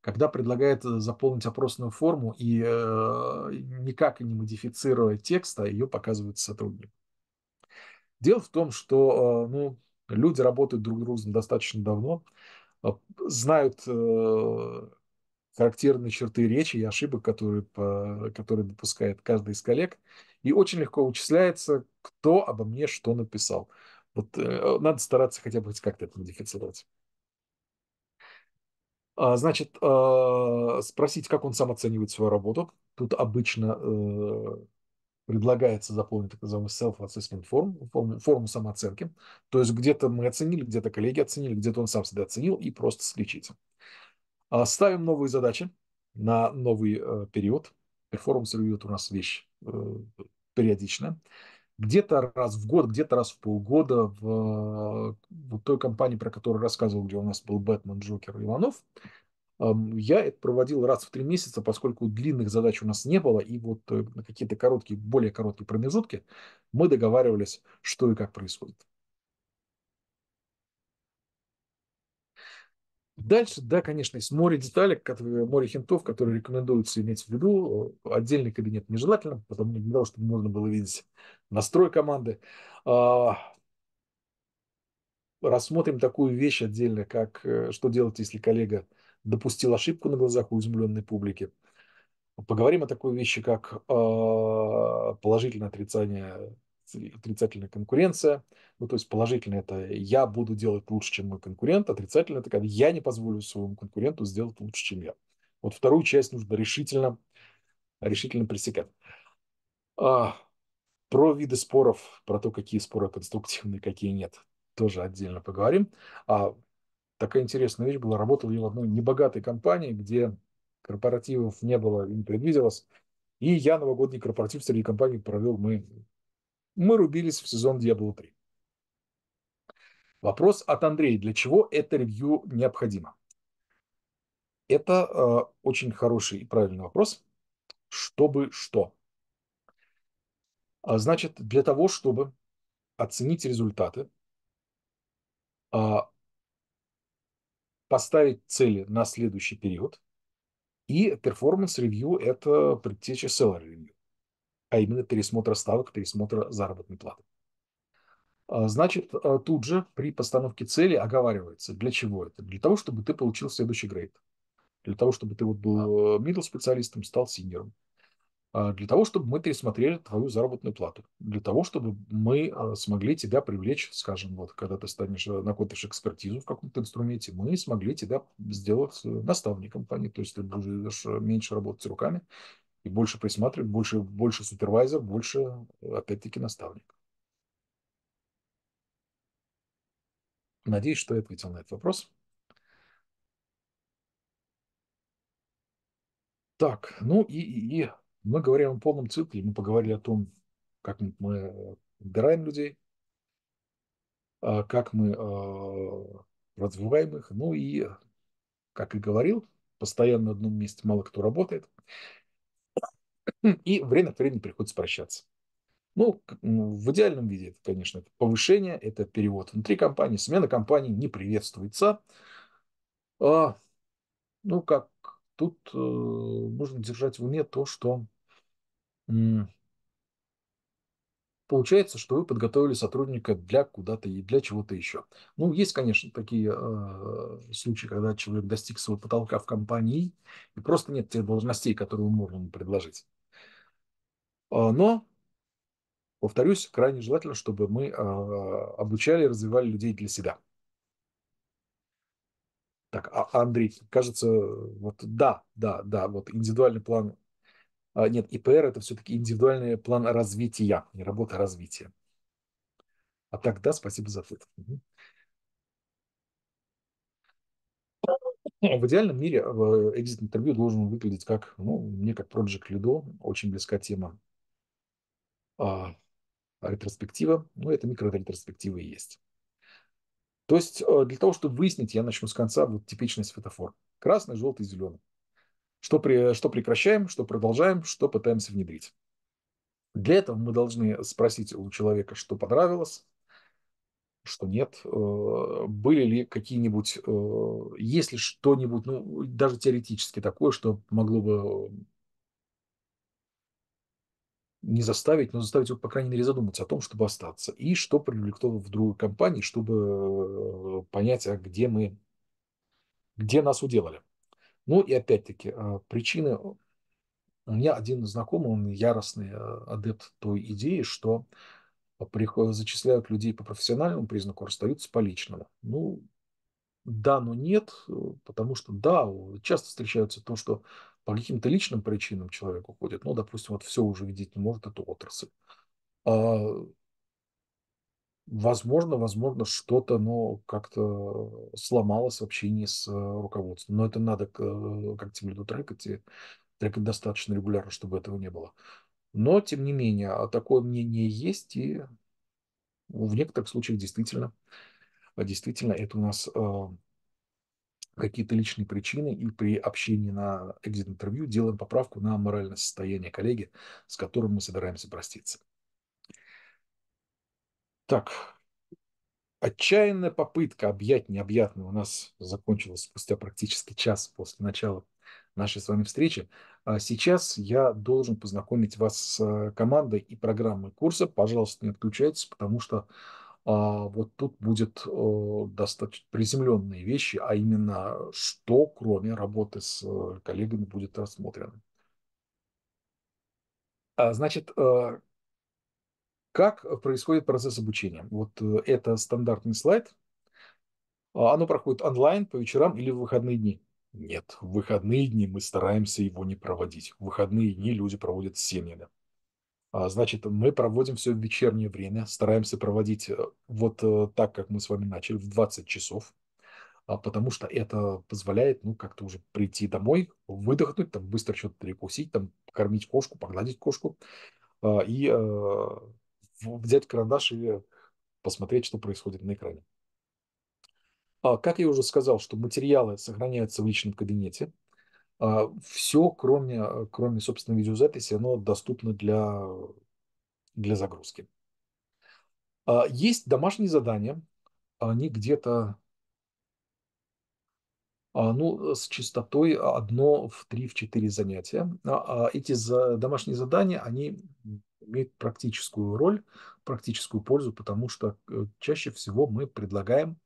когда предлагает заполнить опросную форму и э, никак не модифицируя текста, ее показывают сотруднику. Дело в том, что э, ну, люди работают друг с другом достаточно давно, э, знают э, характерные черты речи и ошибок, которые, которые допускает каждый из коллег, и очень легко вычисляется, кто обо мне что написал. Вот надо стараться хотя бы как-то это модифицировать. А, значит, спросить, как он сам оценивает свою работу. Тут обычно предлагается заполнить так называемый self-assessment form, форму, форму самооценки. То есть где-то мы оценили, где-то коллеги оценили, где-то он сам себя оценил и просто слечите. А ставим новые задачи на новый э, период. Performance review у нас вещь э, периодичная. Где-то раз в год, где-то раз в полгода в, в той компании, про которую рассказывал, где у нас был Бэтмен, Джокер, Иванов, я это проводил раз в три месяца, поскольку длинных задач у нас не было, и вот э, на какие-то короткие, более короткие промежутки мы договаривались, что и как происходит. Дальше, да, конечно, есть море деталей, которые, море хинтов, которые рекомендуется иметь в виду. Отдельный кабинет нежелательно, потому для того, чтобы можно было видеть настрой команды. А, рассмотрим такую вещь отдельно, как э, что делать, если коллега допустил ошибку на глазах у изумленной публики. Поговорим о такой вещи, как а, положительное отрицание, отрицательная конкуренция. Ну, то есть положительное – это я буду делать лучше, чем мой конкурент. Отрицательное – это когда я не позволю своему конкуренту сделать лучше, чем я. Вот вторую часть нужно решительно, решительно пресекать. А, про виды споров, про то, какие споры конструктивные, какие нет, тоже отдельно поговорим. А такая интересная вещь была. Работал я в одной небогатой компании, где корпоративов не было и не предвиделось. И я новогодний корпоратив среди компаний провел. Мы, мы рубились в сезон Diablo 3. Вопрос от Андрея. Для чего это ревью необходимо? Это э, очень хороший и правильный вопрос. Чтобы что? А, значит, для того, чтобы оценить результаты, а, поставить цели на следующий период. И performance review – это предтеча salary review, а именно пересмотр ставок, пересмотр заработной платы. А, значит, а, тут же при постановке цели оговаривается, для чего это? Для того, чтобы ты получил следующий грейд. Для того, чтобы ты вот был middle специалистом, стал синером. А, для того, чтобы мы пересмотрели твою заработную плату, для того, чтобы мы смогли тебя привлечь, скажем, вот, когда ты станешь, э, накопишь экспертизу в каком-то инструменте, мы смогли тебя сделать э, наставником по ней, то есть ты будешь э, меньше работать руками и больше присматривать, больше, больше супервайзер, больше, опять-таки, наставник. Надеюсь, что я ответил на этот вопрос. Так, ну и, и, и мы говорим о полном цикле, мы поговорили о том, как мы выбираем людей, а, как мы а, развиваем их. Ну и, как и говорил, постоянно на одном месте мало кто работает. И время от времени приходится прощаться. Ну, в идеальном виде это, конечно, повышение, это перевод внутри компании, смена компании не приветствуется. А, ну, как тут э, нужно держать в уме то, что м, получается, что вы подготовили сотрудника для куда-то и для чего-то еще. Ну, есть, конечно, такие э, случаи, когда человек достиг своего потолка в компании, и просто нет тех должностей, которые ему предложить. А, но, повторюсь, крайне желательно, чтобы мы а, обучали и развивали людей для себя. Так, а Андрей, кажется, вот да, да, да, вот индивидуальный план. а, Нет, ИПР это все-таки индивидуальный план развития, не работа, а развития. А так, да, спасибо за ответ. В идеальном мире экзит-интервью должен выглядеть как, ну, мне как Project Ludo, очень близка тема а, ретроспектива, ну, это микро-ретроспектива и есть. То есть э, для того, чтобы выяснить, я начну с конца, вот типичный светофор. Красный, желтый, зеленый. Что, при, что прекращаем, что продолжаем, что пытаемся внедрить. Для этого мы должны спросить у человека, что понравилось, что нет. Э, были ли какие-нибудь, э, есть ли что-нибудь, ну, даже теоретически такое, что могло бы не заставить, но заставить его, по крайней мере, задуматься о том, чтобы остаться. И что привлекло в другую компанию, чтобы понять, а где мы, где нас уделали. Ну и опять-таки, причины... У меня один знакомый, он яростный адепт той идеи, что приходят, зачисляют людей по профессиональному признаку, расстаются по личному. Ну, да, но нет, потому что, да, часто встречается то, что по каким-то личным причинам человек уходит, ну, допустим, вот все уже видеть не может эту отрасль. А, возможно, возможно, что-то, ну, как-то сломалось в общении с руководством. Но это надо как тем лиду трекать, и трекать достаточно регулярно, чтобы этого не было. Но, тем не менее, а такое мнение есть, и в некоторых случаях действительно, действительно это у нас какие-то личные причины, и при общении на экзит-интервью делаем поправку на моральное состояние коллеги, с которым мы собираемся проститься. Так, отчаянная попытка объять необъятное у нас закончилась спустя практически час после начала нашей с вами встречи. А сейчас я должен познакомить вас с командой и программой курса. Пожалуйста, не отключайтесь, потому что вот тут будет а, достаточно приземленные вещи, а именно, что кроме работы с э, коллегами будет рассмотрено. А, значит, а, как происходит процесс обучения? Вот э, это стандартный слайд. А, оно проходит онлайн по вечерам или в выходные дни. Нет, в выходные дни мы стараемся его не проводить. В выходные дни люди проводят с семьями. А, значит, мы проводим все в вечернее время, стараемся проводить э, вот э, так, как мы с вами начали, в 20 часов, а, потому что это позволяет, ну, как-то уже прийти домой, выдохнуть, там, быстро что-то перекусить, там, кормить кошку, погладить кошку. А, и э, взять карандаш и посмотреть, что происходит на экране. Как я уже сказал, что материалы сохраняются в личном кабинете, все, кроме, кроме собственно, видеозаписи, оно доступно для, для загрузки. А, есть домашние задания. Они где-то а, ну, с частотой одно в три, в четыре занятия. Эти домашние задания, они имеют практическую роль, практическую пользу, потому что э, чаще всего мы предлагаем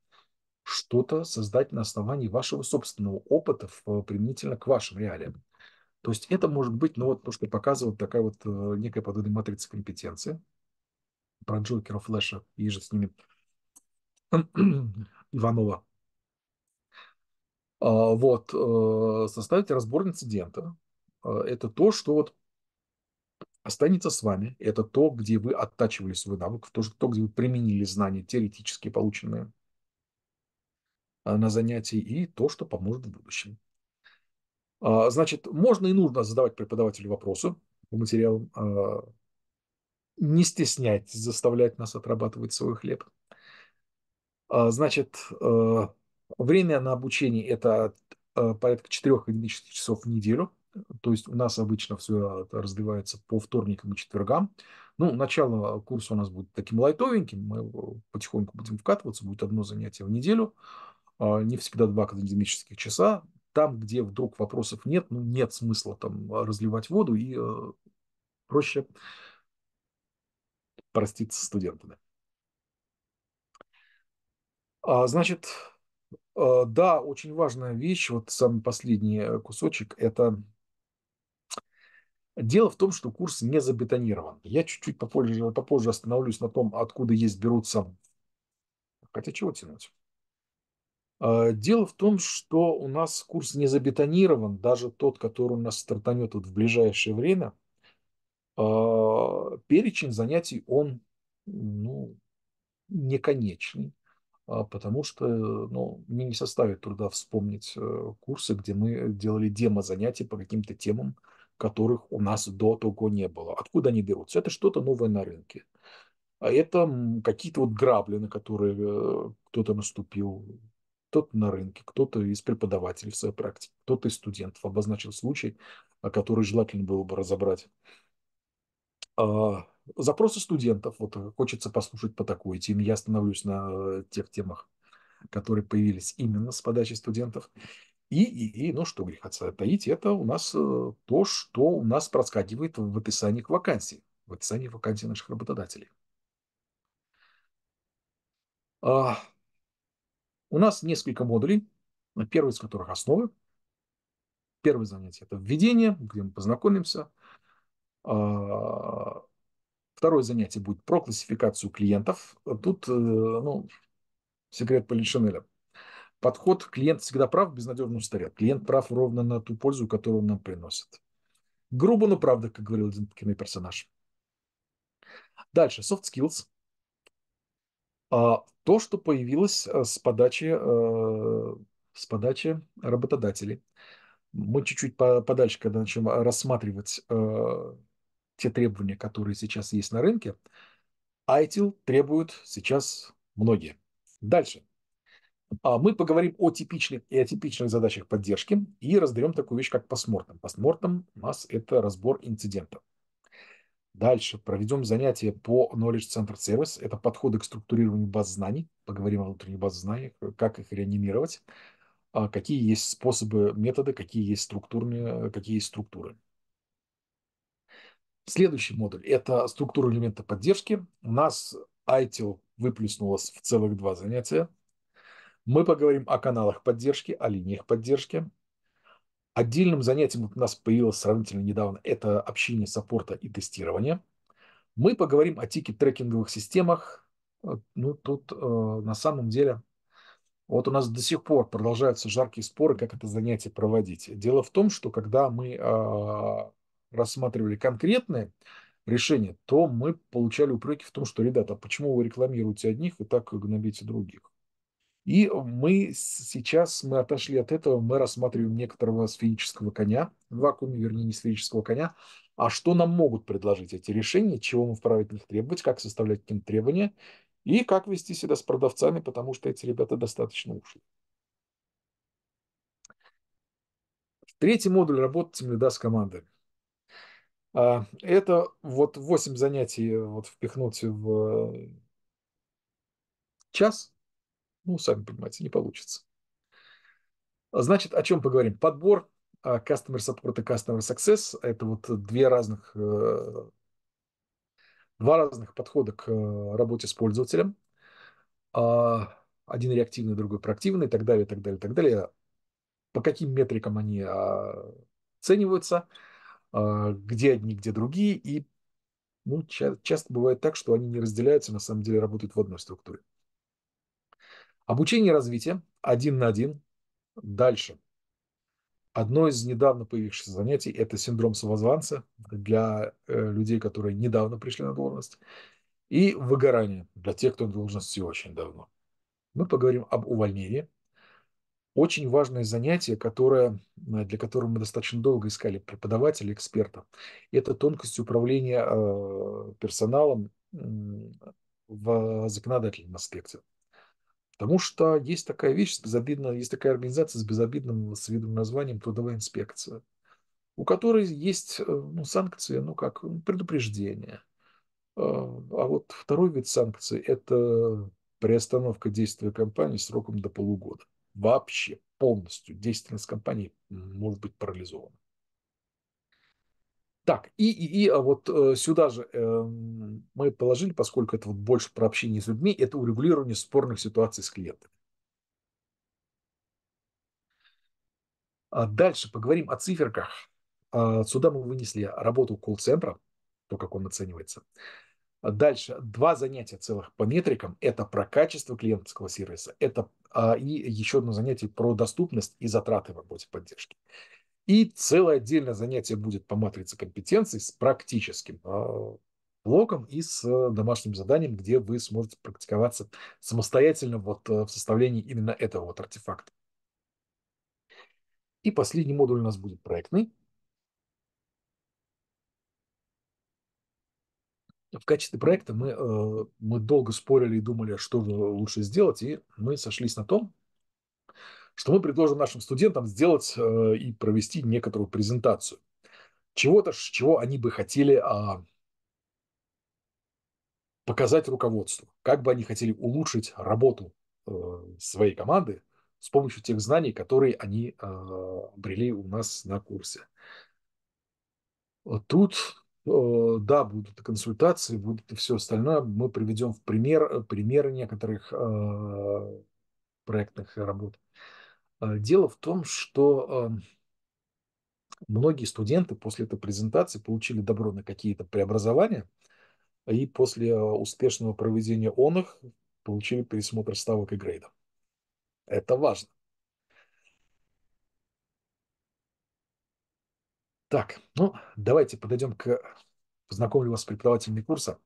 что-то создать на основании вашего собственного опыта применительно к вашим реалиям. То есть это может быть, ну вот то, что показывает такая вот э, некая подобная матрица компетенции про Джокера, Флэша и же с ними Иванова. А, вот, э, составить разбор инцидента. А, это то, что вот останется с вами. Это то, где вы оттачивали свой навык, то, то где вы применили знания теоретически полученные на занятии, и то, что поможет в будущем. А, значит, можно и нужно задавать преподавателю вопросы по материалам, а, не стеснять, заставлять нас отрабатывать свой хлеб. Значит, время на обучение – это порядка 4 академических часов в неделю. То есть у нас обычно все разбивается по вторникам и четвергам. Ну, начало курса у нас будет таким лайтовеньким, мы потихоньку будем вкатываться, будет одно занятие в неделю – а, не всегда два академических часа. Там, где вдруг вопросов нет, ну, нет смысла там разливать воду и э, проще проститься с студентами. А, значит, э, да, очень важная вещь, вот самый последний э, кусочек, это дело в том, что курс не забетонирован. Я чуть-чуть попозже, попозже остановлюсь на том, откуда есть берутся, хотя чего тянуть. А, дело в том, что у нас курс не забетонирован, даже тот, который у нас стартанет вот в ближайшее время. А, перечень занятий, он ну, не конечный. А, потому что ну, мне не составит труда вспомнить э, курсы, где мы делали демо-занятия по каким-то темам, которых у нас до того не было. Откуда они берутся? Это что-то новое на рынке. А это какие-то вот грабли, на которые э, кто-то наступил, кто-то на рынке, кто-то из преподавателей в своей практике, кто-то из студентов обозначил случай, который желательно было бы разобрать. А, запросы студентов. Вот э, хочется послушать по такой теме. Я остановлюсь на э, тех темах, которые появились именно с подачи студентов. И, и, и ну что греха таить, это у нас э, то, что у нас проскакивает в описании вакансий, в описании вакансий наших работодателей. У нас несколько модулей, первый из которых основы. Первое занятие – это введение, где мы познакомимся а, Второе занятие будет про классификацию клиентов. Тут, э, ну, секрет Полишинеля. Подход клиент всегда прав, безнадежно устарел. Клиент прав ровно на ту пользу, которую он нам приносит. Грубо, но правда, как говорил один киноперсонаж. Дальше, soft skills. А, то, что появилось э, с подачи, э, с подачи работодателей. Мы чуть-чуть подальше, когда начнем рассматривать те требования, которые сейчас есть на рынке, ITIL требуют сейчас многие. Дальше. А мы поговорим о типичных и атипичных задачах поддержки и разберем такую вещь, как постмортом. Постмортом у нас это разбор инцидента. Дальше проведем занятие по Knowledge Center Service. Это подходы к структурированию баз знаний. Поговорим о внутренних базах знаний, как их реанимировать, а какие есть способы, методы, какие есть структурные, какие есть структуры. Следующий модуль – это структура элемента поддержки. У нас ITIL выплеснулось в целых два занятия. Мы поговорим о каналах поддержки, о линиях поддержки. Отдельным занятием у нас появилось сравнительно недавно – это общение саппорта и тестирование. Мы поговорим о тикет-трекинговых системах. Ну, тут э, на самом деле вот у нас до сих пор продолжаются жаркие споры, как это занятие проводить. Дело в том, что когда мы э, рассматривали конкретные решения, то мы получали упреки в том, что, ребята, а почему вы рекламируете одних и так гнобите других? И мы сейчас, мы отошли от этого, мы рассматриваем некоторого сферического коня, в вакууме, вернее, не сферического коня, а что нам могут предложить эти решения, чего мы вправе от них требовать, как составлять какие-то требования и как вести себя с продавцами, потому что эти ребята достаточно ушли. Третий модуль работы Тимлида с командой. А, это вот 8 занятий э, вот впихнуть в э, час, ну, сами понимаете, не получится. Значит, о чем поговорим? Подбор а, Customer Support и Customer Success – это вот две разных, э, два разных подхода к работе с пользователем. А, один реактивный, другой проактивный и так далее, и так далее, и так далее. По каким метрикам они оцениваются – а, где одни, где другие, и ну, ча- часто бывает так, что они не разделяются, на самом деле работают в одной структуре. Обучение и развитие один на один. Дальше. Одно из недавно появившихся занятий – это синдром самозванца для э, людей, которые недавно пришли на должность, и выгорание для тех, кто на должности очень давно. Мы поговорим об увольнении, очень важное занятие, которое, э, для которого мы достаточно долго искали преподавателя, эксперта. Это тонкость управления э, персоналом в законодательном аспекте. Потому что есть такая вещь, безобидная, есть такая организация с безобидным с видом названием трудовая инспекция, у которой есть э, ну, санкции, ну как предупреждение. А вот второй вид санкций – это приостановка действия компании сроком до полугода вообще полностью деятельность компании может быть парализована. Так, и, и, и а вот э, сюда же э, мы положили, поскольку это вот больше про общение с людьми, это урегулирование спорных ситуаций с клиентами. А дальше поговорим о циферках. А, сюда мы вынесли работу колл-центра, то, как он оценивается. А дальше два занятия целых по метрикам. Это про качество клиентского сервиса, это и еще одно занятие про доступность и затраты в работе поддержки. И целое отдельное занятие будет по матрице компетенций с практическим э, блоком и с домашним заданием, где вы сможете практиковаться самостоятельно вот э, в составлении именно этого вот артефакта. И последний модуль у нас будет проектный. В качестве проекта мы, э, мы долго спорили и думали, что лучше сделать, и мы сошлись на том, что мы предложим нашим студентам сделать э, и провести некоторую презентацию чего-то, чего они бы хотели а, показать руководству, как бы они хотели улучшить работу э, своей команды с помощью тех знаний, которые они э, обрели у нас на курсе. Тут, да, будут консультации, будет и все остальное. Мы приведем в пример примеры некоторых проектных работ. Э, дело в том, что эм, многие студенты после этой презентации получили добро на какие-то преобразования, и после э, успешного проведения он их получили пересмотр ставок и грейдов. Это важно. Так, ну, давайте подойдем к... Познакомлю вас с преподавателями курса.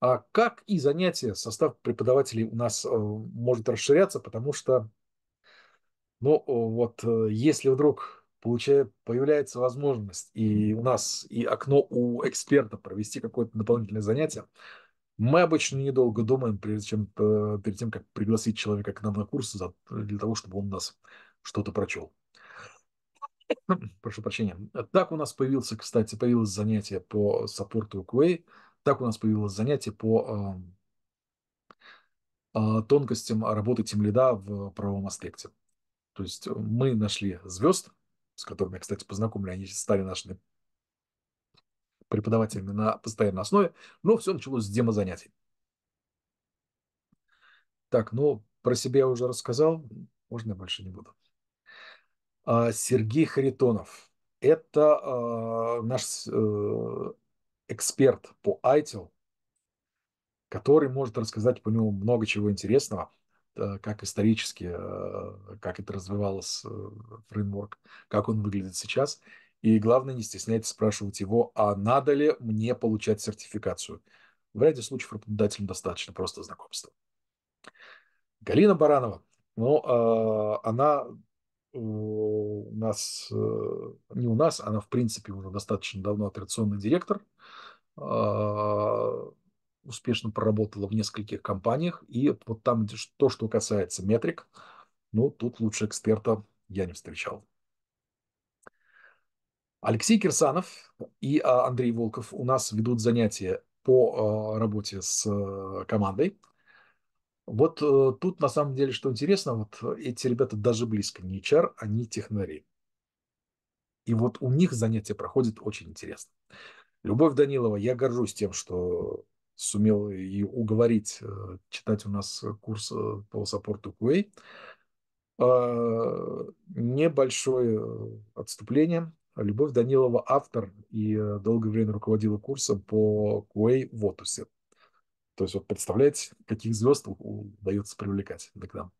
А как и занятия, состав преподавателей у нас э, может расширяться, потому что но вот э, если вдруг появляется возможность, и у нас и окно у эксперта провести какое-то дополнительное занятие, мы обычно недолго думаем, прежде чем, э, перед тем, как пригласить человека к нам на курс для того, чтобы он нас что-то прочел. Прошу прощения. Так у нас появился, кстати, появилось занятие по саппорту QA, так у нас появилось занятие по э, тонкостям работы тимлида в правом аспекте. То есть э, мы нашли звезд, с которыми, кстати, познакомили, они стали нашими преподавателями на постоянной основе, но все началось с демо-занятий. Так, ну, про себя я уже рассказал, можно я больше не буду. А, Сергей Харитонов. Это а, наш а, эксперт по ITIL, который может рассказать по нему много чего интересного. Э, как исторически, э, как это развивалось, э, фреймворк, как он выглядит сейчас. И главное, не стесняйтесь спрашивать его, а надо ли мне получать сертификацию. В ряде случаев работодателям достаточно просто знакомства. Галина Баранова. Ну, она у нас, не у нас, она, в принципе, уже достаточно давно операционный директор успешно проработала в нескольких компаниях, и вот там то, что касается метрик, ну, тут лучше эксперта я не встречал. Алексей Кирсанов и а, Андрей Волков у нас ведут занятия по а, работе с а, командой. Вот тут на самом деле, что интересно, вот эти ребята даже близко не HR, они технари. И вот у них занятия проходят очень интересно. Любовь Данилова, я горжусь тем, что сумел и уговорить э, читать у нас курс э, по саппорту QA. А, небольшое отступление. Любовь Данилова автор и э, долгое время руководила курсом по QA в Отусе. То есть вот представляете, каких звезд удается привлекать к нам.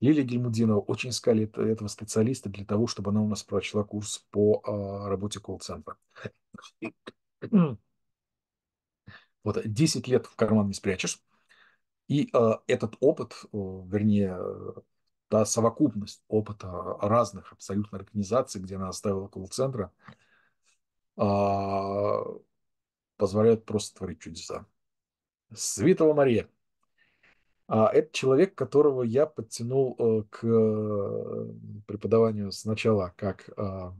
Лилия Гельмудинова очень искали этого специалиста для того, чтобы она у нас прочла курс по а, работе колл-центра. Вот 10 лет в карман не спрячешь. И э, этот опыт, э, вернее, та совокупность опыта разных абсолютно организаций, где она оставила колл-центра, э, позволяет просто творить чудеса. Светова Мария. А, это человек, которого я подтянул э, к преподаванию сначала как э,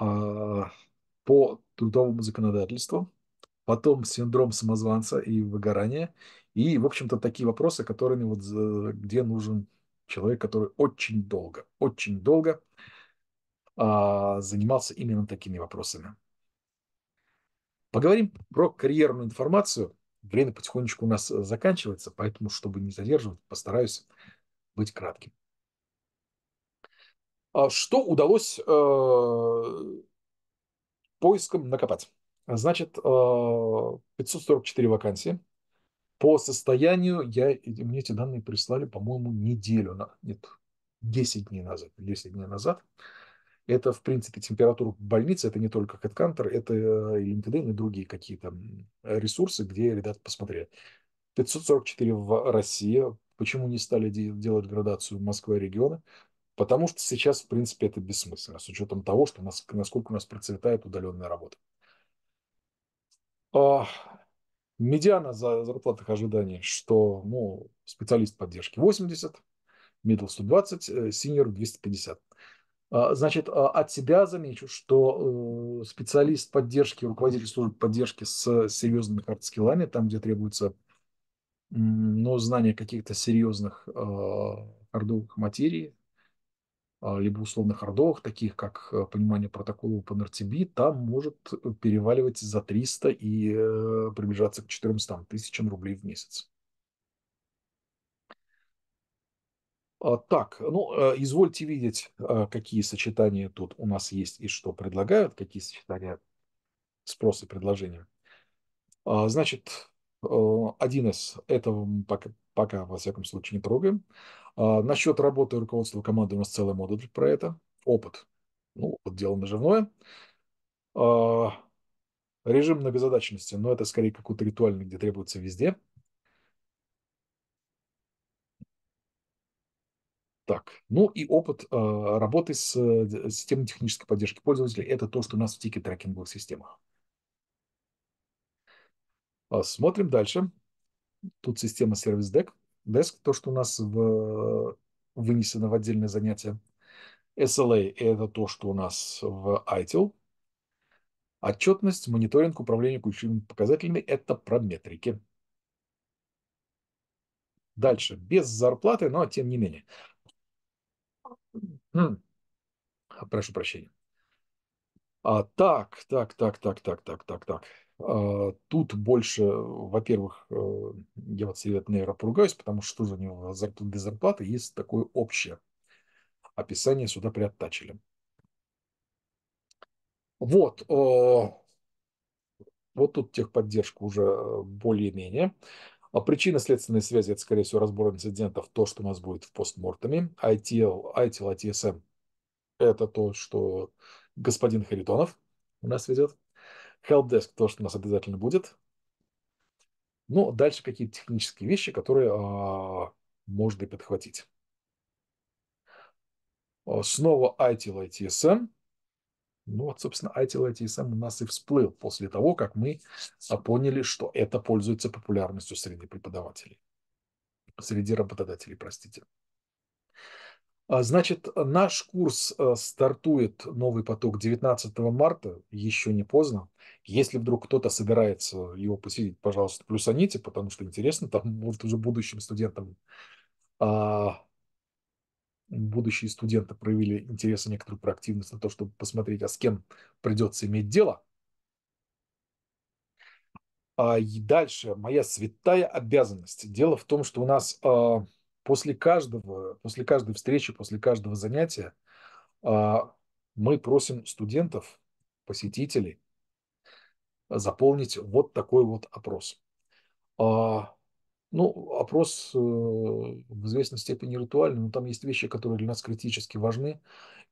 э, по трудовому законодательству, потом синдром самозванца и выгорание, и, в общем-то, такие вопросы, которыми вот, где нужен человек, который очень долго, очень долго а, занимался именно такими вопросами. Поговорим про карьерную информацию. Время потихонечку у нас э, заканчивается, поэтому, чтобы не задерживать, постараюсь быть кратким. А что удалось э, поиском накопать? Значит, э, 544 вакансии. По состоянию я, мне эти данные прислали, по-моему, неделю, нет, 10 дней назад. 10 дней назад. Это, в принципе, температура в больнице, это не только HeadCounter, это и LinkedIn, и другие какие-то ресурсы, где ребята посмотрели. 544 в России. Почему не стали делать градацию Москвы и региона? Потому что сейчас, в принципе, это бессмысленно, с учетом того, что нас, насколько у нас процветает удаленная работа. Медиана за зарплатных ожиданий, что ну, специалист поддержки 80, middle 120, senior 250. А, значит, а, от себя замечу, что э, специалист поддержки, руководитель службы поддержки с серьезными хардскиллами, там, где требуется ну, знание каких-то серьезных а, хардовых материй, либо условных хардовых, таких как э, понимание протокола OpenRTB, там может переваливать за 300 и э, приближаться к 400 тысячам рублей в месяц. А, так, ну, э, извольте видеть, э, какие сочетания тут у нас есть и что предлагают, какие сочетания спроса и предложения. А, значит, э, один из этого пока, пока, во всяком случае, не трогаем. А, насчет работы руководства команды у нас целый модуль про это. Опыт. Ну, вот дело наживное. Режим многозадачности, но это скорее какой-то ритуальный, где требуется везде. Так, ну и опыт э, работы с э, системой технической поддержки пользователей – это то, что у нас в тикет-трекинговых системах. А, смотрим дальше. Тут система сервис Desk, Desk, то, что у нас в, вынесено в отдельное занятие. SLA – это то, что у нас в ITIL. Отчетность, мониторинг, управление ключевыми показателями – это про метрики. Дальше, без зарплаты, но тем не менее. Прошу прощения. А, так, так, так, так, так, так, так, так. А, тут больше, во-первых, э, я вот себе наверное, поругаюсь, потому что за него зарплата без зарплаты есть такое общее описание сюда приоттачили. Вот, вот тут техподдержка уже более-менее. А причина следственной связи – это, скорее всего, разбор инцидентов, то, что у нас будет в постмортеме. ITL, ITL, ITSM – это то, что господин Харитонов у нас ведет. Helpdesk – то, что у нас обязательно будет. Ну, дальше какие-то технические вещи, которые а, можно и подхватить. А, снова ITL, ITSM. Ну вот, собственно, ITIL ITSM у нас и всплыл после того, как мы поняли, что это пользуется популярностью среди преподавателей, среди работодателей, простите. А, значит, наш курс э, стартует новый поток 19 марта, еще не поздно. Если вдруг кто-то собирается его посетить, пожалуйста, плюсаните, потому что интересно, там может уже будущим студентам а, будущие студенты проявили интерес и некоторую проактивность на то, чтобы посмотреть, а с кем придется иметь дело. А и дальше моя святая обязанность. Дело в том, что у нас после каждого, после каждой встречи, после каждого занятия а, мы просим студентов, посетителей заполнить вот такой вот опрос. Ну, опрос э, в известной степени ритуальный, но там есть вещи, которые для нас критически важны.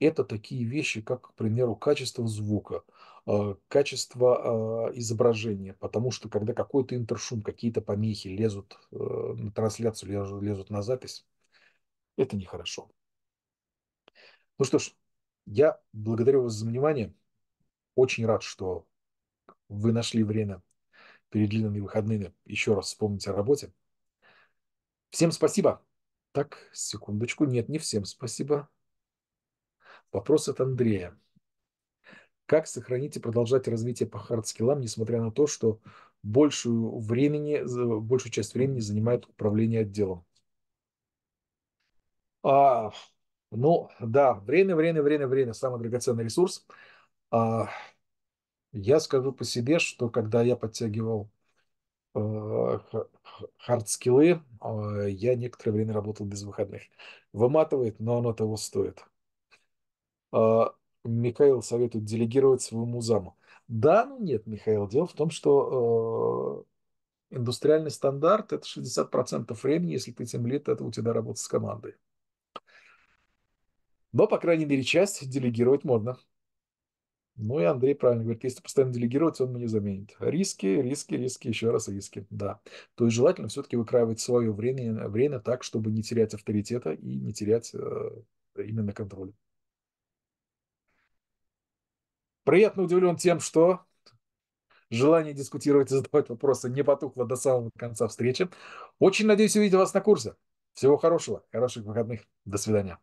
Это такие вещи, как, к примеру, качество звука, э, качество э, изображения, потому что когда какой-то интершум, какие-то помехи лезут на трансляцию, лезут на запись, это нехорошо. Ну что ж, я благодарю вас за внимание. Очень рад, что вы нашли время перед длинными выходными еще раз вспомнить о работе. Всем спасибо. Так, секундочку. Нет, не всем спасибо. Вопрос от Андрея. Как сохранить и продолжать развитие по хардскиллам, несмотря на то, что большую, времени, большую часть времени занимает управление отделом? А, Ну да, время, время, время, время- самый драгоценный ресурс. А, я скажу по себе, что когда я подтягивал, ха хард-скиллы, а, я некоторое время работал без выходных. Выматывает, но оно того стоит. А, Михаил советует делегировать своему заму. Да, ну нет, Михаил. Дело в том, что, э, индустриальный стандарт- это 60 времени, если ты тимлид, это у тебя работа с командой. Но, по крайней мере, часть делегировать можно. Ну и Андрей правильно говорит: если постоянно делегировать, он меня заменит. Риски, риски, риски, еще раз риски. Да. То есть желательно всё-таки выкраивать свое время время так, чтобы не терять авторитета и не терять, э, именно контроль. Приятно удивлен тем, что желание дискутировать и задавать вопросы не потухло до самого конца встречи. Очень надеюсь увидеть вас на курсе. Всего хорошего, хороших выходных. До свидания.